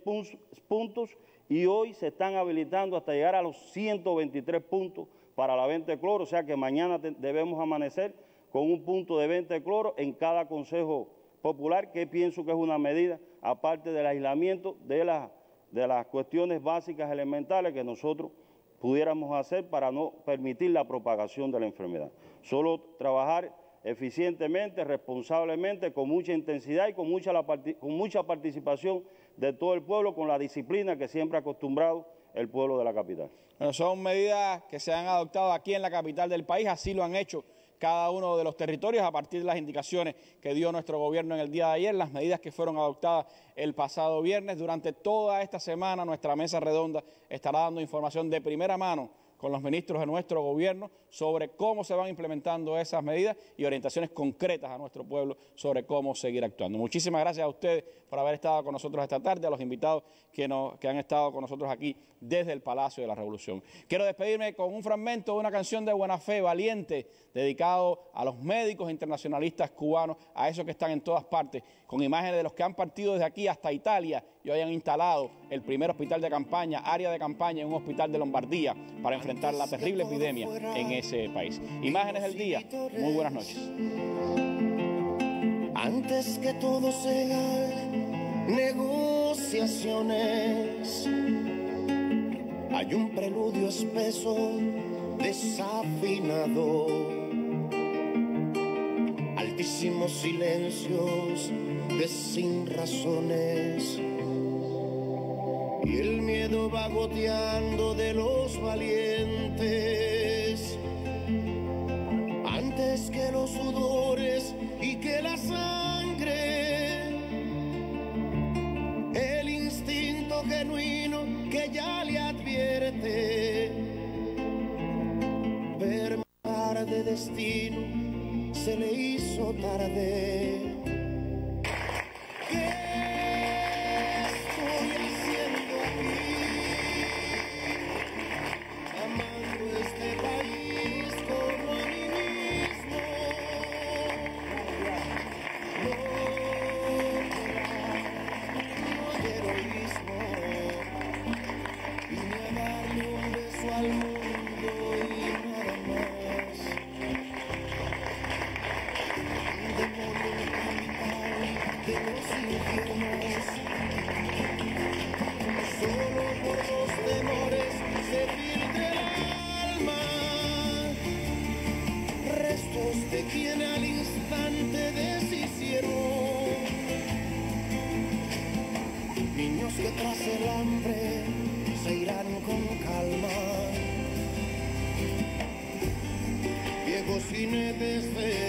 puntos y hoy se están habilitando hasta llegar a los 123 puntos para la venta de cloro. O sea que mañana debemos amanecer con un punto de venta de cloro en cada consejo popular, que pienso que es una medida, aparte del aislamiento de la de las cuestiones básicas elementales que nosotros pudiéramos hacer para no permitir la propagación de la enfermedad. Solo trabajar eficientemente, responsablemente, con mucha intensidad y con mucha, participación de todo el pueblo, con la disciplina que siempre ha acostumbrado el pueblo de la capital. Bueno, son medidas que se han adoptado aquí en la capital del país, así lo han hecho cada uno de los territorios a partir de las indicaciones que dio nuestro gobierno en el día de ayer, las medidas que fueron adoptadas el pasado viernes. Durante toda esta semana nuestra mesa redonda estará dando información de primera mano con los ministros de nuestro gobierno sobre cómo se van implementando esas medidas y orientaciones concretas a nuestro pueblo sobre cómo seguir actuando. Muchísimas gracias a ustedes por haber estado con nosotros esta tarde, a los invitados que, han estado con nosotros aquí desde el Palacio de la Revolución. Quiero despedirme con un fragmento de una canción de Buena Fe, Valiente, dedicado a los médicos internacionalistas cubanos, a esos que están en todas partes, con imágenes de los que han partido desde aquí hasta Italia y hoy han instalado el primer hospital de campaña, área de campaña en un hospital de Lombardía para enfrentar la terrible epidemia en ese país. Imágenes del día. Muy buenas noches. Antes que todo sea negociaciones, hay un preludio espeso, desafinado, altísimos silencios de sin razones y el miedo va goteando de los valientes. Antes que los sudores y que la sangre el instinto genuino que ya le advierte ver de destino se le hizo tarde no